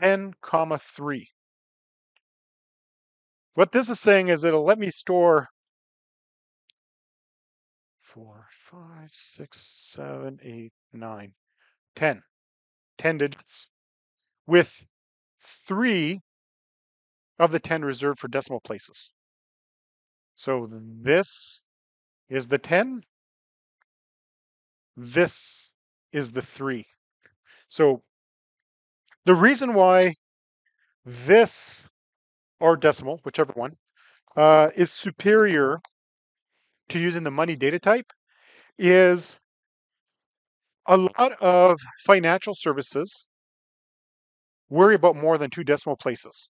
10 comma 3. What this is saying is it'll let me store four, five, six, seven, eight, nine, 10. 10 digits with three of the 10 reserved for decimal places. So this is the 10. This is the 3. So the reason why this, or decimal, whichever one, uh, is superior to using the money data type is a lot of financial services worry about more than two decimal places.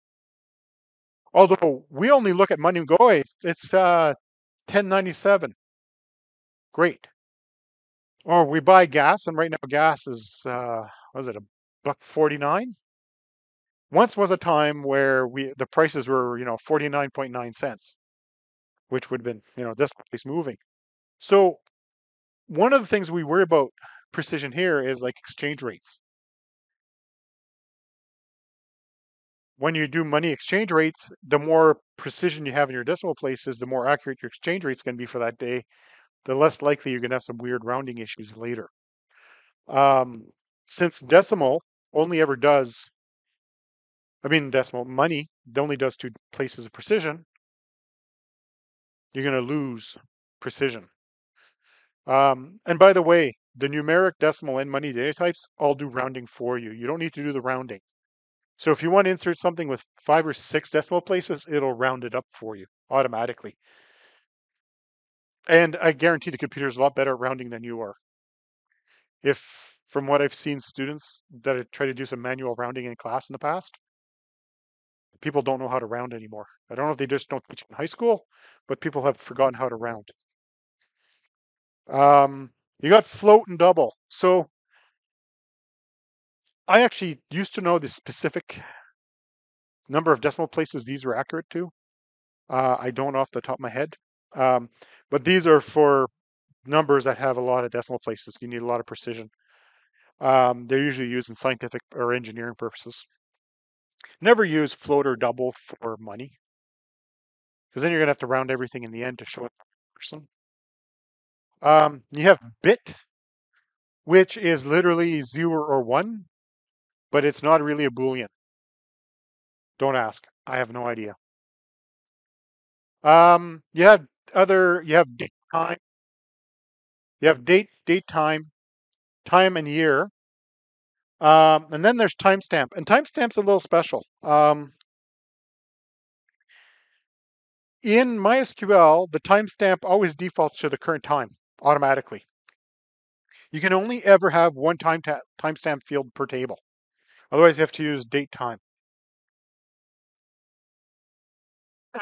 Although we only look at money and go, it's uh, 1097. Great. Or we buy gas, and right now gas is, uh, was it a buck 49? Once was a time where we the prices were, you know, 49.9 cents, which would have been, you know, this place moving. So one of the things we worry about precision here is like exchange rates. When you do money exchange rates, the more precision you have in your decimal places, the more accurate your exchange rate's going to be for that day, the less likely you're going to have some weird rounding issues later. Um, since decimal only ever does, I mean, decimal money only does two places of precision, you're going to lose precision. Um, and by the way, the numeric, decimal, and money data types all do rounding for you. You don't need to do the rounding. So if you want to insert something with five or six decimal places, it'll round it up for you automatically. And I guarantee the computer is a lot better at rounding than you are. If, from what I've seen students that tried to do some manual rounding in class in the past, people don't know how to round anymore. I don't know if they just don't teach in high school, but people have forgotten how to round. Um, you got float and double. So I actually used to know the specific number of decimal places these were accurate to. Uh, I don't off the top of my head. Um, but these are for numbers that have a lot of decimal places. You need a lot of precision. Um, they're usually used in scientific or engineering purposes. Never use float or double for money. Because then you're going to have to round everything in the end to show it to the person. Um, you have bit, which is literally zero or one, but it's not really a Boolean. Don't ask. I have no idea. Um, you have other, you have date time. You have date, date time, time and year. Um, and then there's timestamp. And timestamp's a little special. Um, in MySQL, the timestamp always defaults to the current time automatically. You can only ever have one time timestamp field per table. Otherwise, you have to use date time.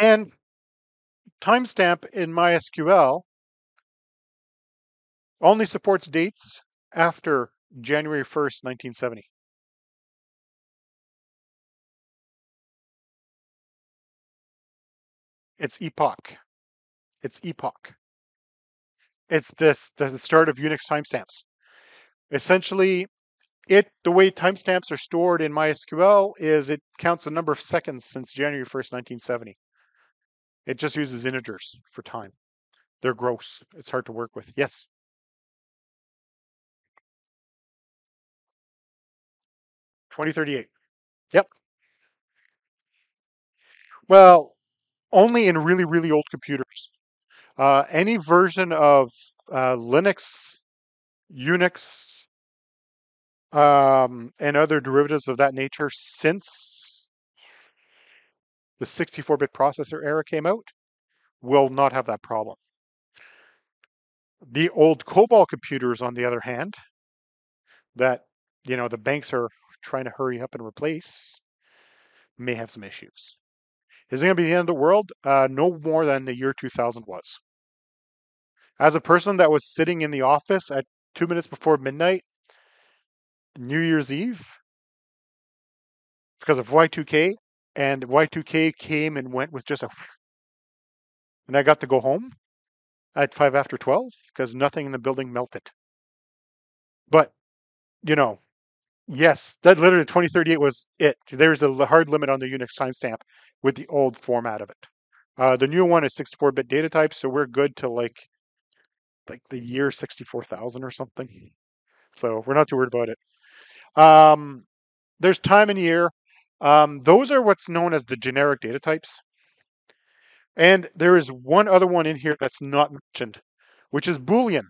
And timestamp in MySQL only supports dates after January 1st, 1970. It's epoch. It's epoch. It's this the start of Unix timestamps. Essentially, it the way timestamps are stored in MySQL is it counts the number of seconds since January 1st, 1970. It just uses integers for time. They're gross. It's hard to work with. Yes. Twenty thirty eight. Yep. Well, only in really, really old computers. Uh, any version of uh, Linux, Unix, um, and other derivatives of that nature since the 64-bit processor era came out will not have that problem. The old COBOL computers, on the other hand, that you know the banks are trying to hurry up and replace, may have some issues. Is it going to be the end of the world? Uh, no more than the year 2000 was. As a person that was sitting in the office at two minutes before midnight, New Year's Eve, because of Y2K, and Y2K came and went with just a, and I got to go home at five after 12 because nothing in the building melted. But, you know, yes, that literally 2038 was it. There's a hard limit on the Unix timestamp with the old format of it. Uh, the new one is 64-bit data type, so we're good to like like the year 64,000 or something. So we're not too worried about it. Um, there's time and year. Um, those are what's known as the generic data types. And there is one other one in here that's not mentioned, which is Boolean.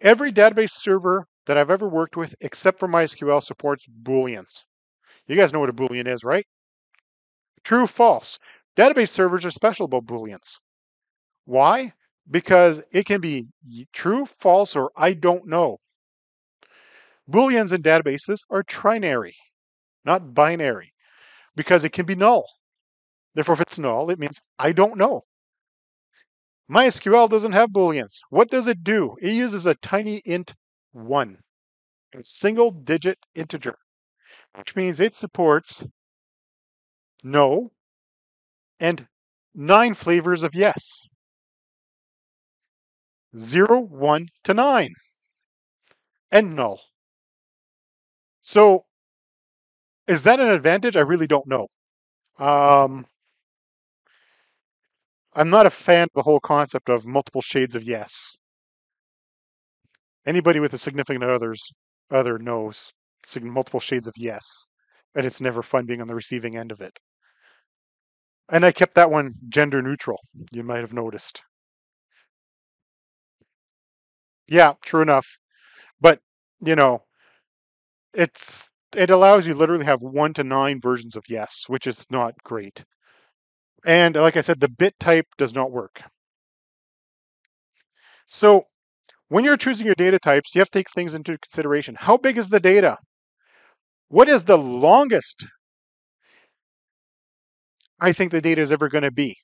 Every database server that I've ever worked with, except for MySQL, supports Booleans. You guys know what a Boolean is, right? True, false. Database servers are special about Booleans. Why? because it can be true, false, or I don't know. Booleans in databases are trinary, not binary, because it can be null. Therefore, if it's null, it means I don't know. MySQL doesn't have Booleans. What does it do? It uses a tiny int 1, a single digit integer, which means it supports no and nine flavors of yes. Zero, one to 9, and null. So is that an advantage? I really don't know. Um, I'm not a fan of the whole concept of multiple shades of yes. Anybody with a significant others other knows multiple shades of yes, and it's never fun being on the receiving end of it. And I kept that one gender neutral, you might have noticed. Yeah, true enough. But, you know, it's it allows you literally have one to nine versions of yes, which is not great. And like I said, the bit type does not work. So when you're choosing your data types, you have to take things into consideration. How big is the data? What is the longest I think the data is ever going to be?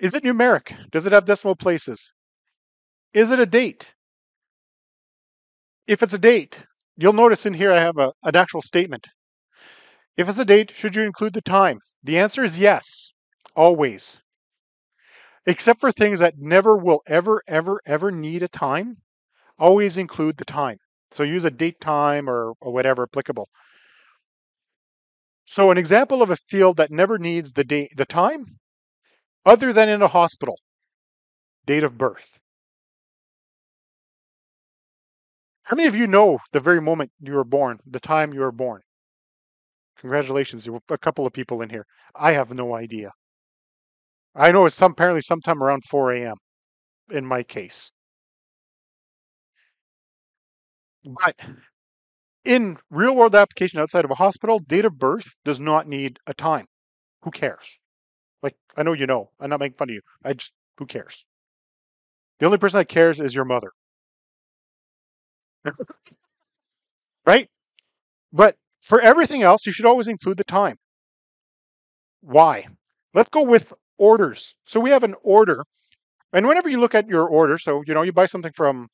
Is it numeric? Does it have decimal places? Is it a date? If it's a date, you'll notice in here I have a, an actual statement. If it's a date, should you include the time? The answer is yes, always. Except for things that never will ever, ever, ever need a time, always include the time. So use a date time or, or whatever applicable. So an example of a field that never needs the date, the time, other than in a hospital, date of birth. How many of you know the very moment you were born, the time you were born? Congratulations, there were a couple of people in here. I have no idea. I know it's some apparently sometime around 4 a.m. in my case. But in real world application outside of a hospital, date of birth does not need a time. Who cares? Like, I know you know. I'm not making fun of you. I just, who cares? The only person that cares is your mother. <laughs> right? But for everything else, you should always include the time. Why? Let's go with orders. So we have an order. And whenever you look at your order, so, you know, you buy something from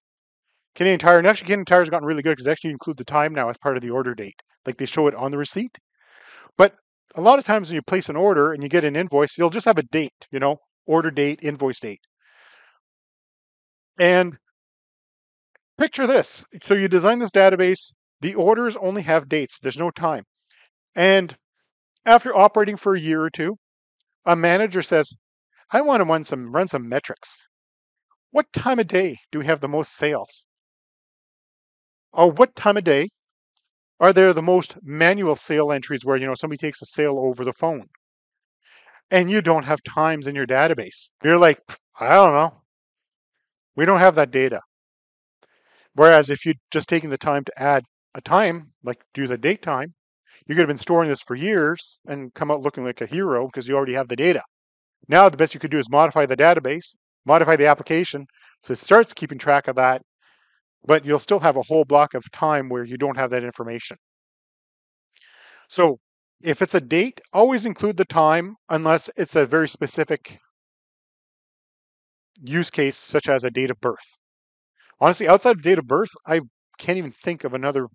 Canadian Tire, and actually Canadian Tire has gotten really good because they actually include the time now as part of the order date. Like they show it on the receipt. But a lot of times when you place an order and you get an invoice, you'll just have a date, you know, order date, invoice date. And picture this. So you design this database, the orders only have dates, there's no time. And after operating for a year or two, a manager says, I want to run some run some metrics. What time of day do we have the most sales? Or what time of day are there the most manual sale entries where you know somebody takes a sale over the phone? And you don't have times in your database. You're like, I don't know. We don't have that data. Whereas if you'd just taken the time to add a time, like do the date time, you could have been storing this for years and come out looking like a hero because you already have the data. Now the best you could do is modify the database, modify the application, so it starts keeping track of that, but you'll still have a whole block of time where you don't have that information. So if it's a date, always include the time unless it's a very specific use case, such as a date of birth. Honestly, outside of date of birth, I can't even think of another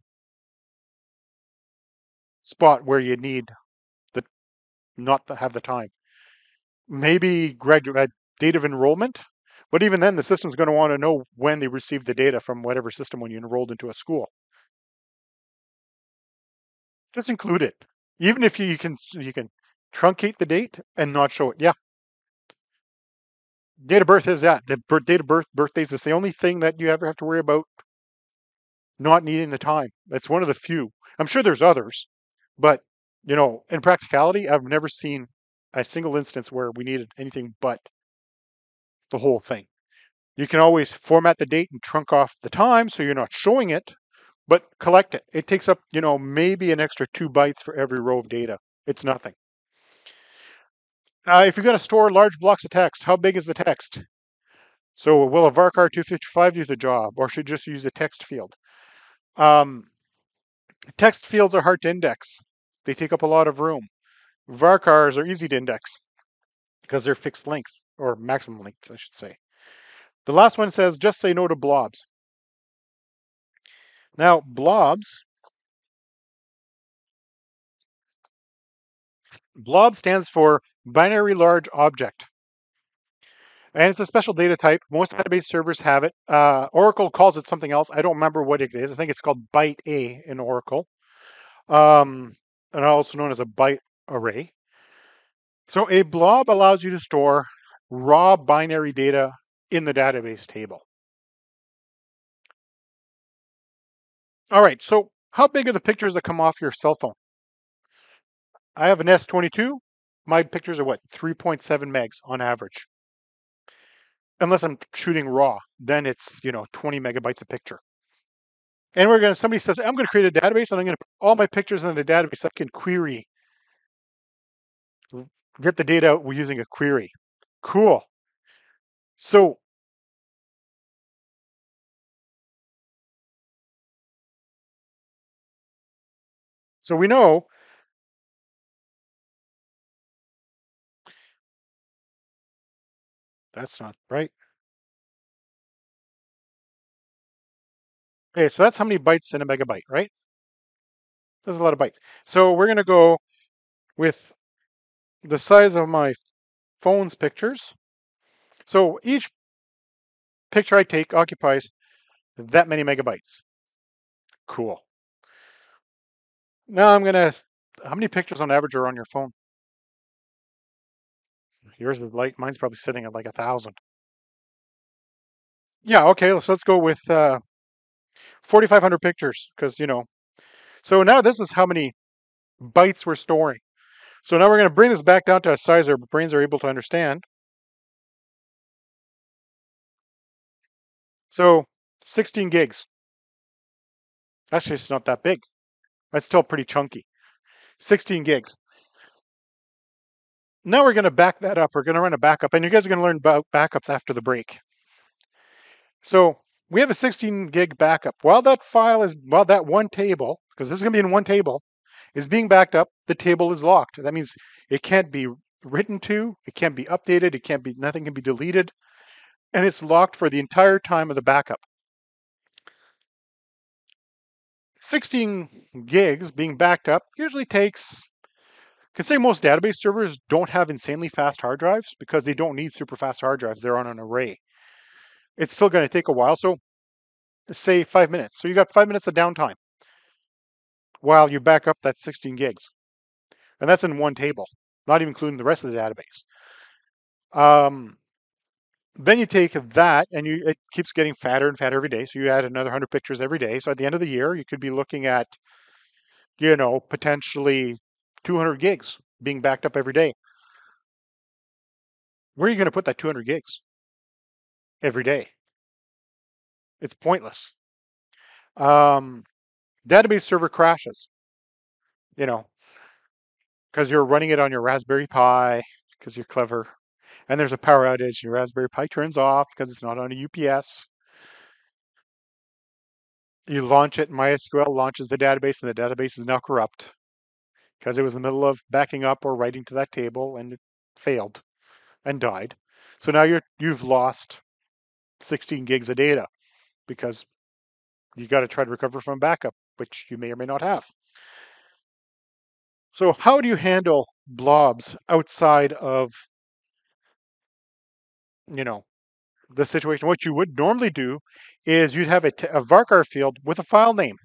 spot where you need the not to have the time. Maybe graduate uh, date of enrollment, but even then, the system's going to want to know when they received the data from whatever system when you enrolled into a school. Just include it, even if you, you can you can truncate the date and not show it. Yeah, date of birth is that the birth, date of birth birthdays is the only thing that you ever have to worry about not needing the time. It's one of the few. I'm sure there's others, but you know, in practicality, I've never seen a single instance where we needed anything but the whole thing. You can always format the date and trunk off the time so you're not showing it, but collect it. It takes up, you know, maybe an extra two bytes for every row of data. It's nothing. Uh, if you're going to store large blocks of text, how big is the text? So will a varchar 255 do the job, or should just use a text field? Um, text fields are hard to index. They take up a lot of room. Varchars are easy to index because they're fixed length, or maximum length, I should say. The last one says, just say no to blobs. Now, blobs Blob stands for binary large object. And it's a special data type. Most database servers have it. Uh, Oracle calls it something else. I don't remember what it is. I think it's called bytea in Oracle. Um, and also known as a byte array. So a blob allows you to store raw binary data in the database table. All right, so how big are the pictures that come off your cell phone? I have an S22. My pictures are what, 3.7 megs on average. Unless I'm shooting raw, then it's, you know, 20 megabytes a picture. And we're going to, somebody says, I'm going to create a database and I'm going to put all my pictures in the database. I can query, get the data out using a query. Cool. So So we know that's not right. Okay, so that's how many bytes in a megabyte, right? That's a lot of bytes. So we're going to go with the size of my phone's pictures. So each picture I take occupies that many megabytes. Cool. Now I'm going to, how many pictures on average are on your phone? Yours is like, mine's probably sitting at like a thousand. Yeah, okay, so let's go with uh, 4,500 pictures because, you know, so now this is how many bytes we're storing. So now we're going to bring this back down to a size our brains are able to understand. So 16 gigs. That's just not that big. That's still pretty chunky. 16 gigs. Now we're going to back that up. We're going to run a backup, and you guys are going to learn about backups after the break. So we have a 16 gig backup. While that file is, while that one table, because this is going to be in one table, is being backed up, the table is locked. That means it can't be written to, it can't be updated, it can't be, nothing can be deleted, and it's locked for the entire time of the backup. 16 gigs being backed up usually takes, say most database servers don't have insanely fast hard drives because they don't need super fast hard drives. They're on an array it's still going to take a while. So say five minutes. So you got five minutes of downtime while you back up that 16 gigs. And that's in one table, not even including the rest of the database. Um, then you take that and you it keeps getting fatter and fatter every day. So you add another 100 pictures every day. So at the end of the year, you could be looking at, you know, potentially 200 gigs being backed up every day. Where are you going to put that 200 gigs? every day. It's pointless. Um, database server crashes, you know, because you're running it on your Raspberry Pi because you're clever, and there's a power outage. Your Raspberry Pi turns off because it's not on a UPS. You launch it, MySQL launches the database, and the database is now corrupt because it was in the middle of backing up or writing to that table and it failed and died. So now you're you've lost 16 gigs of data because you got to try to recover from backup, which you may or may not have. So how do you handle blobs outside of, you know, the situation? What you would normally do is you'd have a, a varchar field with a file name.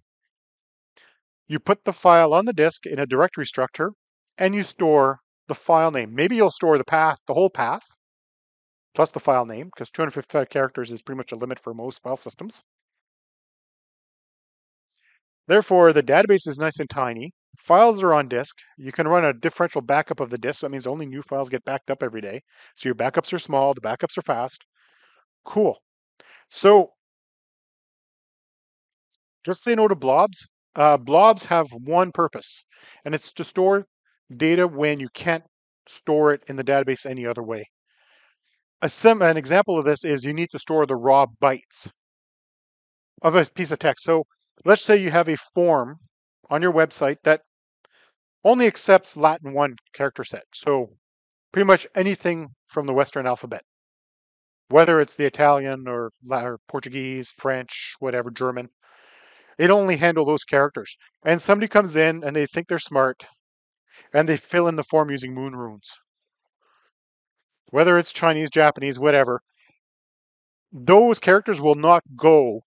You put the file on the disk in a directory structure and you store the file name. Maybe you'll store the path, the whole path, plus the file name, because 255 characters is pretty much a limit for most file systems. Therefore, the database is nice and tiny. Files are on disk. You can run a differential backup of the disk. So that means only new files get backed up every day. So your backups are small, the backups are fast. Cool. So just say no to blobs. Uh, blobs have one purpose, and it's to store data when you can't store it in the database any other way a sim, an example of this is you need to store the raw bytes of a piece of text. So let's say you have a form on your website that only accepts Latin 1 character set. So pretty much anything from the Western alphabet, whether it's the Italian or, or Portuguese, French, whatever, German, it only handle those characters. And somebody comes in and they think they're smart and they fill in the form using moon runes whether it's Chinese, Japanese, whatever, those characters will not go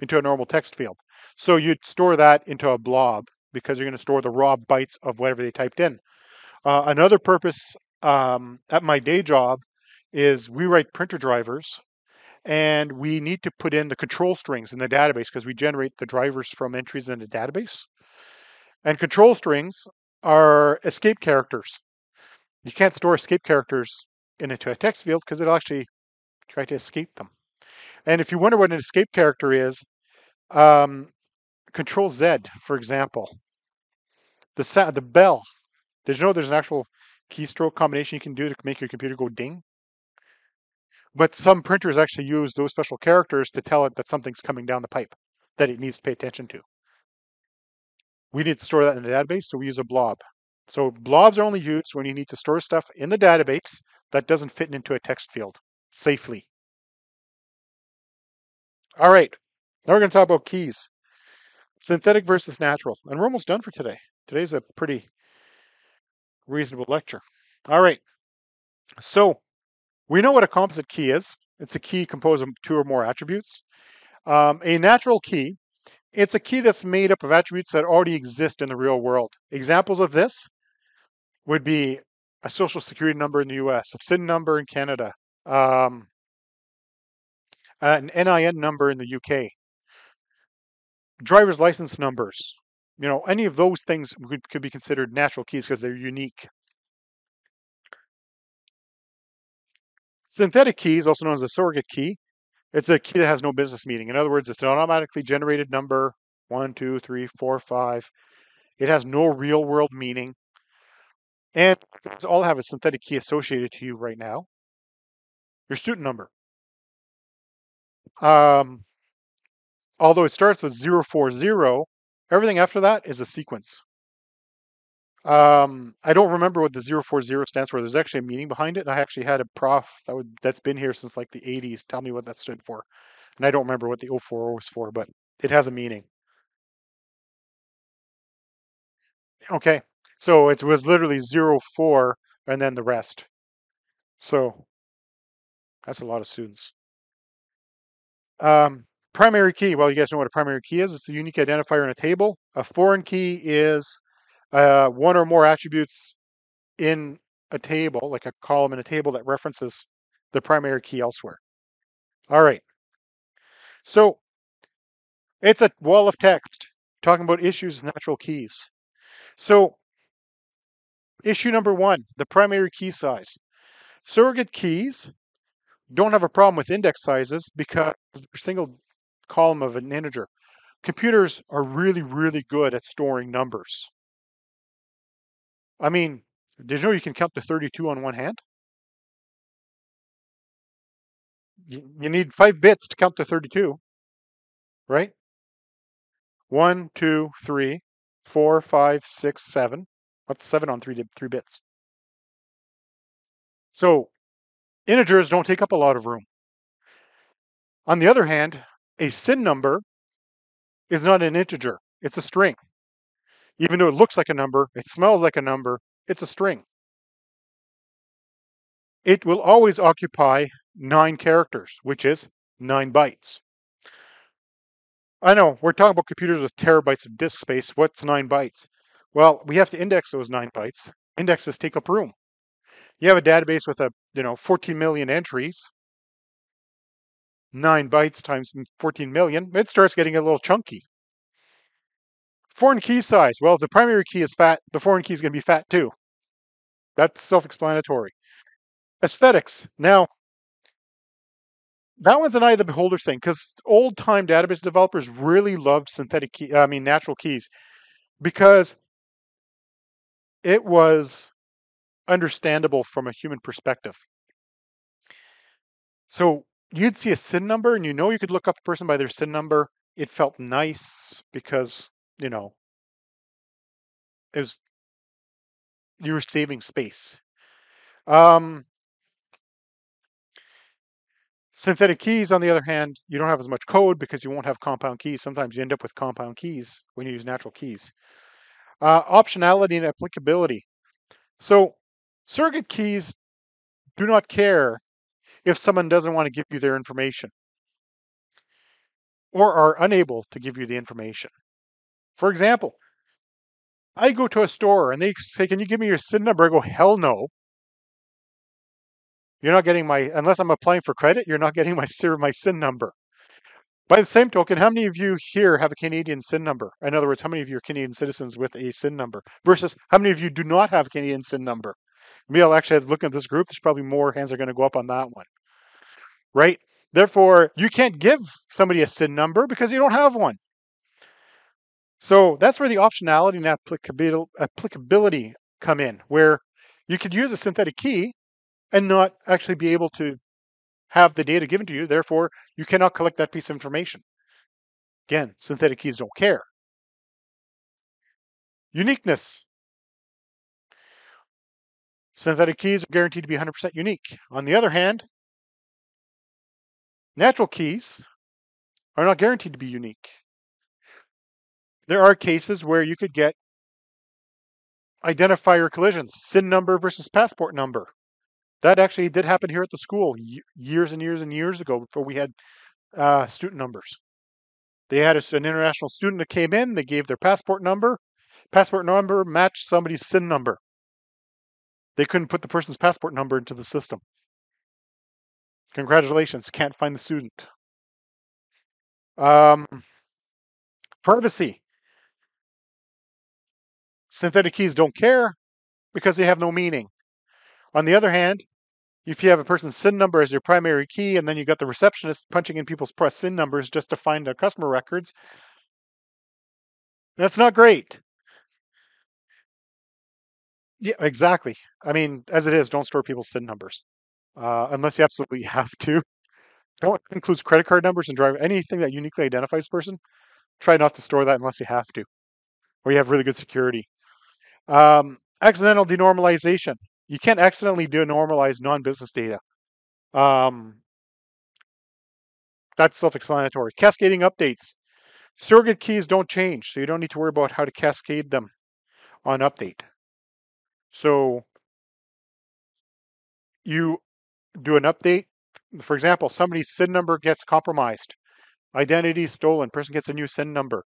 into a normal text field. So you'd store that into a blob because you're going to store the raw bytes of whatever they typed in. Uh, another purpose um, at my day job is we write printer drivers and we need to put in the control strings in the database because we generate the drivers from entries in the database. And control strings are escape characters. You can't store escape characters into a text field because it'll actually try to escape them. And if you wonder what an escape character is, um, Control Z, for example, the sa- the bell. Did you know there's an actual keystroke combination you can do to make your computer go ding? But some printers actually use those special characters to tell it that something's coming down the pipe that it needs to pay attention to. we need to store that in the database, so we use a blob. So blobs are only used when you need to store stuff in the database that doesn't fit into a text field safely. All right, now we're going to talk about keys. Synthetic versus natural. And we're almost done for today. Today's a pretty reasonable lecture. All right, so we know what a composite key is. It's a key composed of two or more attributes. Um, a natural key, it's a key that's made up of attributes that already exist in the real world. Examples of this would be a social security number in the US, a SIN number in Canada, um, an NIN number in the UK, driver's license numbers. You know, any of those things could, could be considered natural keys because they're unique. Synthetic key is also known as a surrogate key, it's a key that has no business meaning. In other words, it's an automatically generated number one, two, three, four, five. It has no real world meaning. And it's all have a synthetic key associated to you right now. Your student number. Um, although it starts with 040, everything after that is a sequence. Um, I don't remember what the 040 stands for. There's actually a meaning behind it. I actually had a prof that would, that's been here since like the 80s tell me what that stood for. And I don't remember what the 040 was for, but it has a meaning. Okay, so it was literally 04 and then the rest. So that's a lot of students. Um, primary key, well, you guys know what a primary key is. It's the unique identifier in a table. A foreign key is uh, one or more attributes in a table, like a column in a table that references the primary key elsewhere. All right. So it's a wall of text talking about issues with natural keys. So issue number one, the primary key size. Surrogate keys don't have a problem with index sizes because they're a single column of an integer. Computers are really, really good at storing numbers. I mean, did you know you can count to 32 on one hand? You, need five bits to count to 32, right? One, two, three, four, five, six, seven. What's seven on three, three bits? So integers don't take up a lot of room. On the other hand, a SIN number is not an integer, it's a string. Even though it looks like a number, it smells like a number, it's a string. It will always occupy nine characters, which is nine bytes. I know, we're talking about computers with terabytes of disk space. What's nine bytes? Well, we have to index those nine bytes. Indexes take up room. You have a database with a, you know, 14 million entries. Nine bytes times 14 million, it starts getting a little chunky. Foreign key size. Well, if the primary key is fat, the foreign key is going to be fat too. That's self-explanatory. Aesthetics. Now, that one's an eye of the beholder thing because old-time database developers really loved synthetic key, I mean natural keys, because it was understandable from a human perspective. So you'd see a SIN number and you know you could look up a person by their SIN number. It felt nice because you know, it was you were saving space. Um, synthetic keys, on the other hand, you don't have as much code because you won't have compound keys. Sometimes you end up with compound keys when you use natural keys. Uh, optionality and applicability. So, surrogate keys do not care if someone doesn't want to give you their information or are unable to give you the information. For example, I go to a store and they say, Can you give me your SIN number? I go, Hell no. You're not getting my, unless I'm applying for credit, you're not getting <laughs> my, my SIN number. By the same token, how many of you here have a Canadian SIN number? In other words, how many of you are Canadian citizens with a SIN number versus how many of you do not have a Canadian SIN number? Me, I'll actually look at this group. There's probably more hands are going to go up on that one. Right? Therefore, you can't give somebody a SIN number because you don't have one. So that's where the optionality and applicability come in, where you could use a synthetic key and not actually be able to have the data given to you. Therefore, you cannot collect that piece of information. Again, synthetic keys don't care. Uniqueness. Synthetic keys are guaranteed to be 100% unique. On the other hand, natural keys are not guaranteed to be unique. There are cases where you could get identifier collisions, SIN number versus passport number. That actually did happen here at the school years and years and years ago before we had uh, student numbers. They had an international student that came in, they gave their passport number. Passport number matched somebody's SIN number. They couldn't put the person's passport number into the system. Congratulations, can't find the student. Um, privacy. Synthetic keys don't care because they have no meaning. On the other hand, if you have a person's SIN number as your primary key and then you've got the receptionist punching in people's press SIN numbers just to find their customer records, that's not great. Yeah, exactly. I mean, as it is, don't store people's SIN numbers uh, unless you absolutely <laughs> have to. Don't include credit card numbers and drive anything that uniquely identifies a person. Try not to store that unless you have to, or you have really good security. Um, accidental denormalization. You can't accidentally denormalize non-business data. Um, that's self-explanatory. Cascading updates. Surrogate keys don't change, so you don't need to worry about how to cascade them on update. So you do an update. For example, somebody's SIN number gets compromised, identity stolen, person gets a new SIN number.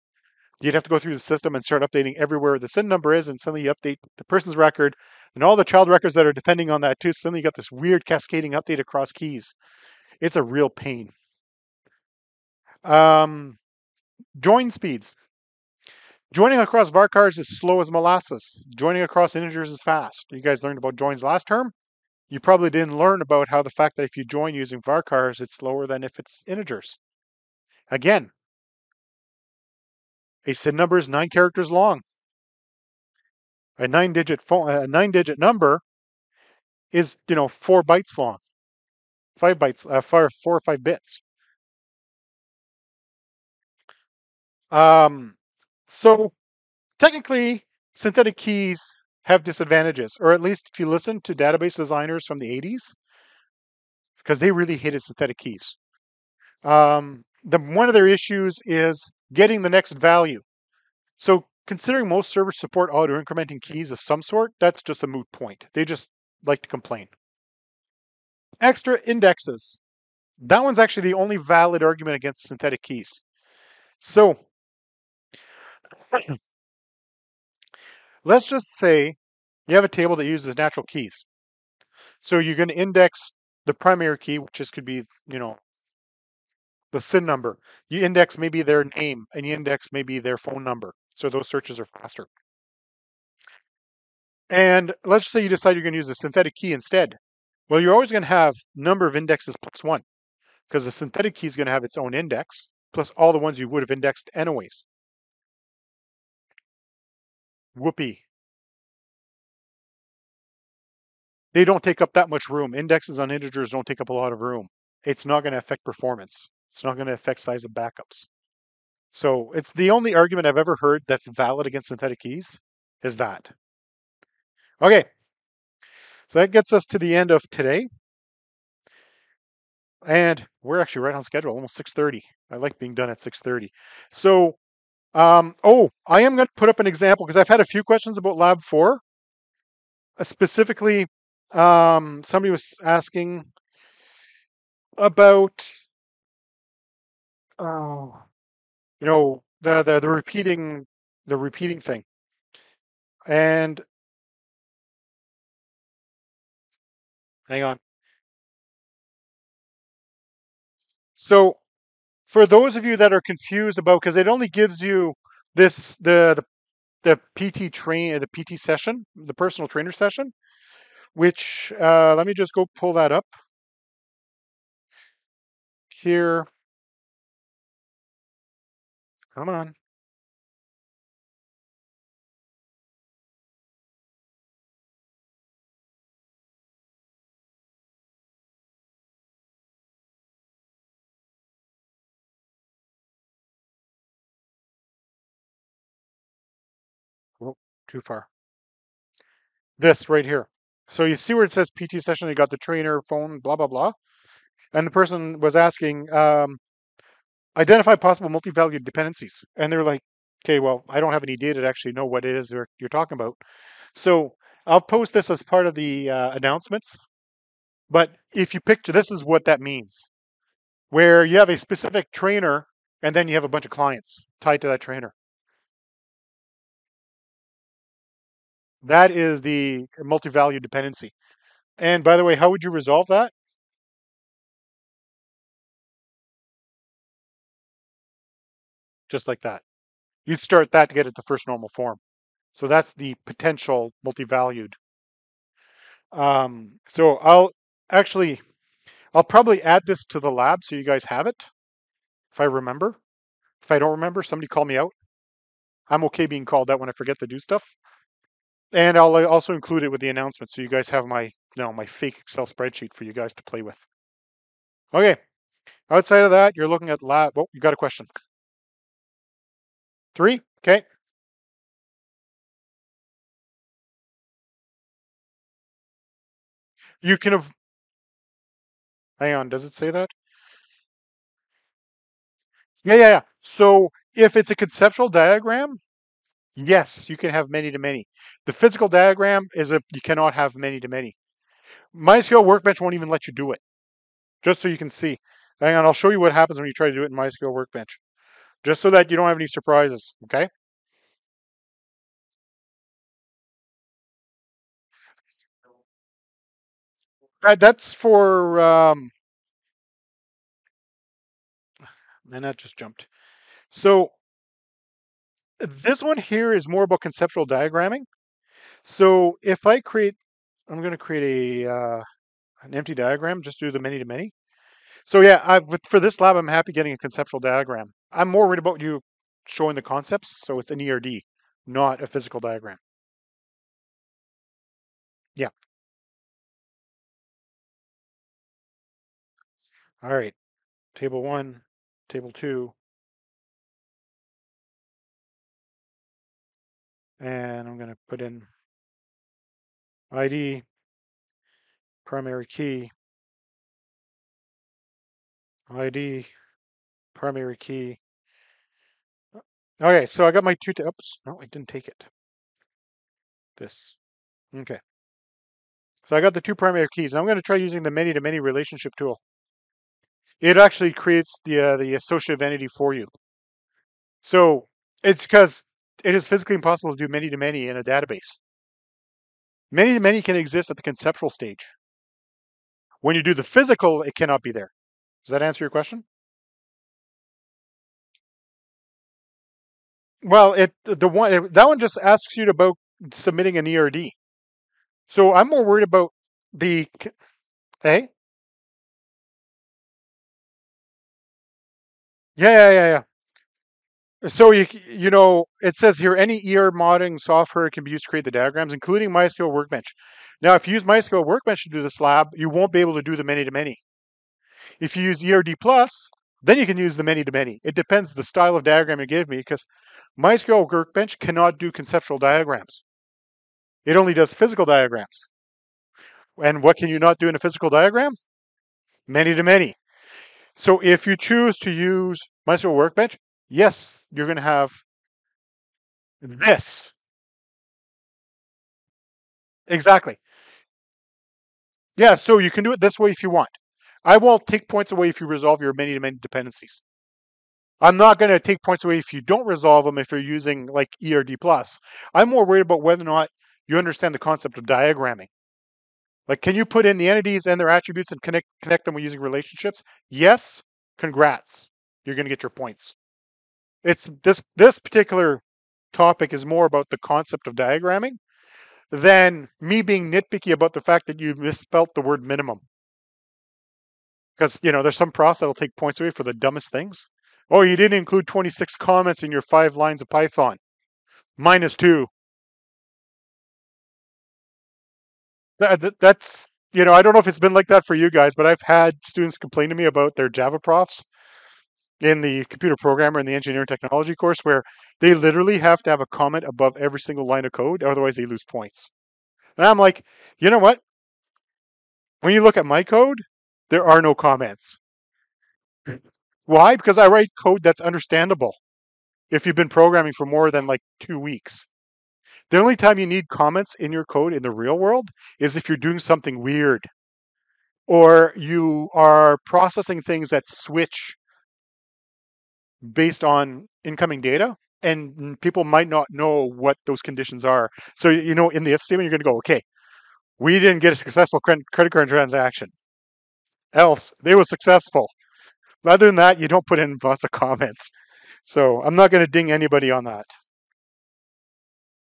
You'd have to go through the system and start updating everywhere the SIN number is, and suddenly you update the person's record and all the child records that are depending on that too. Suddenly you got this weird cascading update across keys. It's a real pain. Um, join speeds. Joining across varchars is slow as molasses. Joining across integers is fast. You guys learned about joins last term. You probably didn't learn about how the fact that if you join using varchars, it's slower than if it's integers. Again, a SIN number is nine characters long. A nine-digit phone, a nine-digit number is you know four bytes long, five bytes, uh, four, four or five bits. Um, so technically, synthetic keys have disadvantages, or at least if you listen to database designers from the 80s, because they really hated synthetic keys. Um, the one of their issues is getting the next value. So considering most servers support auto incrementing keys of some sort, that's just a moot point. They just like to complain. Extra indexes. That one's actually the only valid argument against synthetic keys. So Let's just say you have a table that uses natural keys. So you're going to index the primary key, which just could be, you know, the SIN number. You index maybe their mm-hmm. name and you index maybe their phone number. So those searches are faster. And let's say you decide you're going to use a synthetic key instead. Well, you're always going to have number of indexes plus one because the synthetic key is going to have its own index plus all the ones you would have indexed anyways. Whoopee. They don't take up that much room. Indexes on integers don't take up a lot of room. It's not going to affect performance. It's not going to affect size of backups. So it's the only argument I've ever heard that's valid against synthetic keys is that. Okay. So that gets us to the end of today. And we're actually right on schedule, almost 6.30. I like being done at 6.30. So um, oh, I am going to put up an example because I've had a few questions about Lab 4. Uh, specifically, um, somebody was asking about, oh, you know, the, the, the repeating, the repeating thing. And hang on. So for those of you that are confused about because it only gives you this the, the the PT train the PT session, the personal trainer session, which uh, let me just go pull that up here. Come on. too far. This right here. So you see where it says PT session, you got the trainer, phone, blah, blah, blah. And the person was asking, um, identify possible multi-valued dependencies. And they're like, okay, well, I don't have any data to actually know what it is you're, talking about. So I'll post this as part of the uh, announcements. But if you picture, this is what that means, where you have a specific trainer and then you have a bunch of clients tied to that trainer. That is the multi-value dependency. And by the way, how would you resolve that? Just like that. You'd start that to get it to first normal form. So that's the potential multi-valued. Um, so I'll actually, I'll probably add this to the lab so you guys have it, if I remember. If I don't remember, somebody call me out. I'm okay being called out when I forget to do stuff. And I'll uh, also include it with the announcement so you guys have my you know, my fake Excel spreadsheet for you guys to play with. Okay. Outside of that, you're looking at lab. Oh, you got a question. Three? Okay. You can have. Hang on, does it say that? Yeah, yeah, yeah. So if it's a conceptual diagram, yes, you can have many to many. The physical diagram is a you cannot have many to many. MySQL Workbench won't even let you do it. Just so you can see. Hang on, I'll show you what happens when you try to do it in MySQL Workbench. Just so that you don't have any surprises, okay? That's for um, and that just jumped. So this one here is more about conceptual diagramming. So if I create, I'm going to create a uh, an empty diagram, just do the many to many. So yeah, I've, for this lab, I'm happy getting a conceptual diagram. I'm more worried about you showing the concepts, so it's an ERD, not a physical diagram. Yeah. All right, table one, table two, and I'm going to put in ID, primary key, ID, primary key. Okay, so I got my two, oops, no, I didn't take it. This, okay. So I got the two primary keys. I'm going to try using the many-to-many -many relationship tool. It actually creates the uh, the associative entity for you. So it's because it is physically impossible to do many-to-many -many in a database. Many-to-many -many can exist at the conceptual stage. When you do the physical, it cannot be there. Does that answer your question? Well, it the one that one just asks you about submitting an ERD. So I'm more worried about the hey. Yeah, yeah, yeah, yeah. So you you know it says here any ER modeling software can be used to create the diagrams, including MySQL Workbench. Now, if you use MySQL Workbench to do this lab, you won't be able to do the many to many. If you use ERD Plus, then you can use the many to many. It depends the style of diagram you give me because MySQL Workbench cannot do conceptual diagrams. It only does physical diagrams. And what can you not do in a physical diagram? Many to many. So if you choose to use MySQL Workbench, yes, you're going to have this. Exactly. Yeah, so you can do it this way if you want. I won't take points away if you resolve your many-to-many dependencies. I'm not going to take points away if you don't resolve them if you're using like ERD+. I'm more worried about whether or not you understand the concept of diagramming. Like, can you put in the entities and their attributes and connect connect them using relationships? Yes. Congrats. You're going to get your points. It's this this particular topic is more about the concept of diagramming than me being nitpicky about the fact that you misspelt the word minimum. Because you know, there's some profs that'll take points away for the dumbest things. Oh, you didn't include 26 comments in your five lines of Python. Minus two. that, that's you know I don't know if it's been like that for you guys, but I've had students complain to me about their Java profs in the computer programmer and the engineering technology course where they literally have to have a comment above every single line of code, otherwise they lose points. And I'm like, you know what? When you look at my code, there are no comments. Why? Because I write code that's understandable if you've been programming for more than like two weeks. The only time you need comments in your code in the real world is if you're doing something weird or you are processing things that switch based on incoming data and people might not know what those conditions are. So, you know, in the if statement, you're going to go, okay, we didn't get a successful credit card transaction. Else, they were successful. Other than that, you don't put in lots of comments. So I'm not going to ding anybody on that.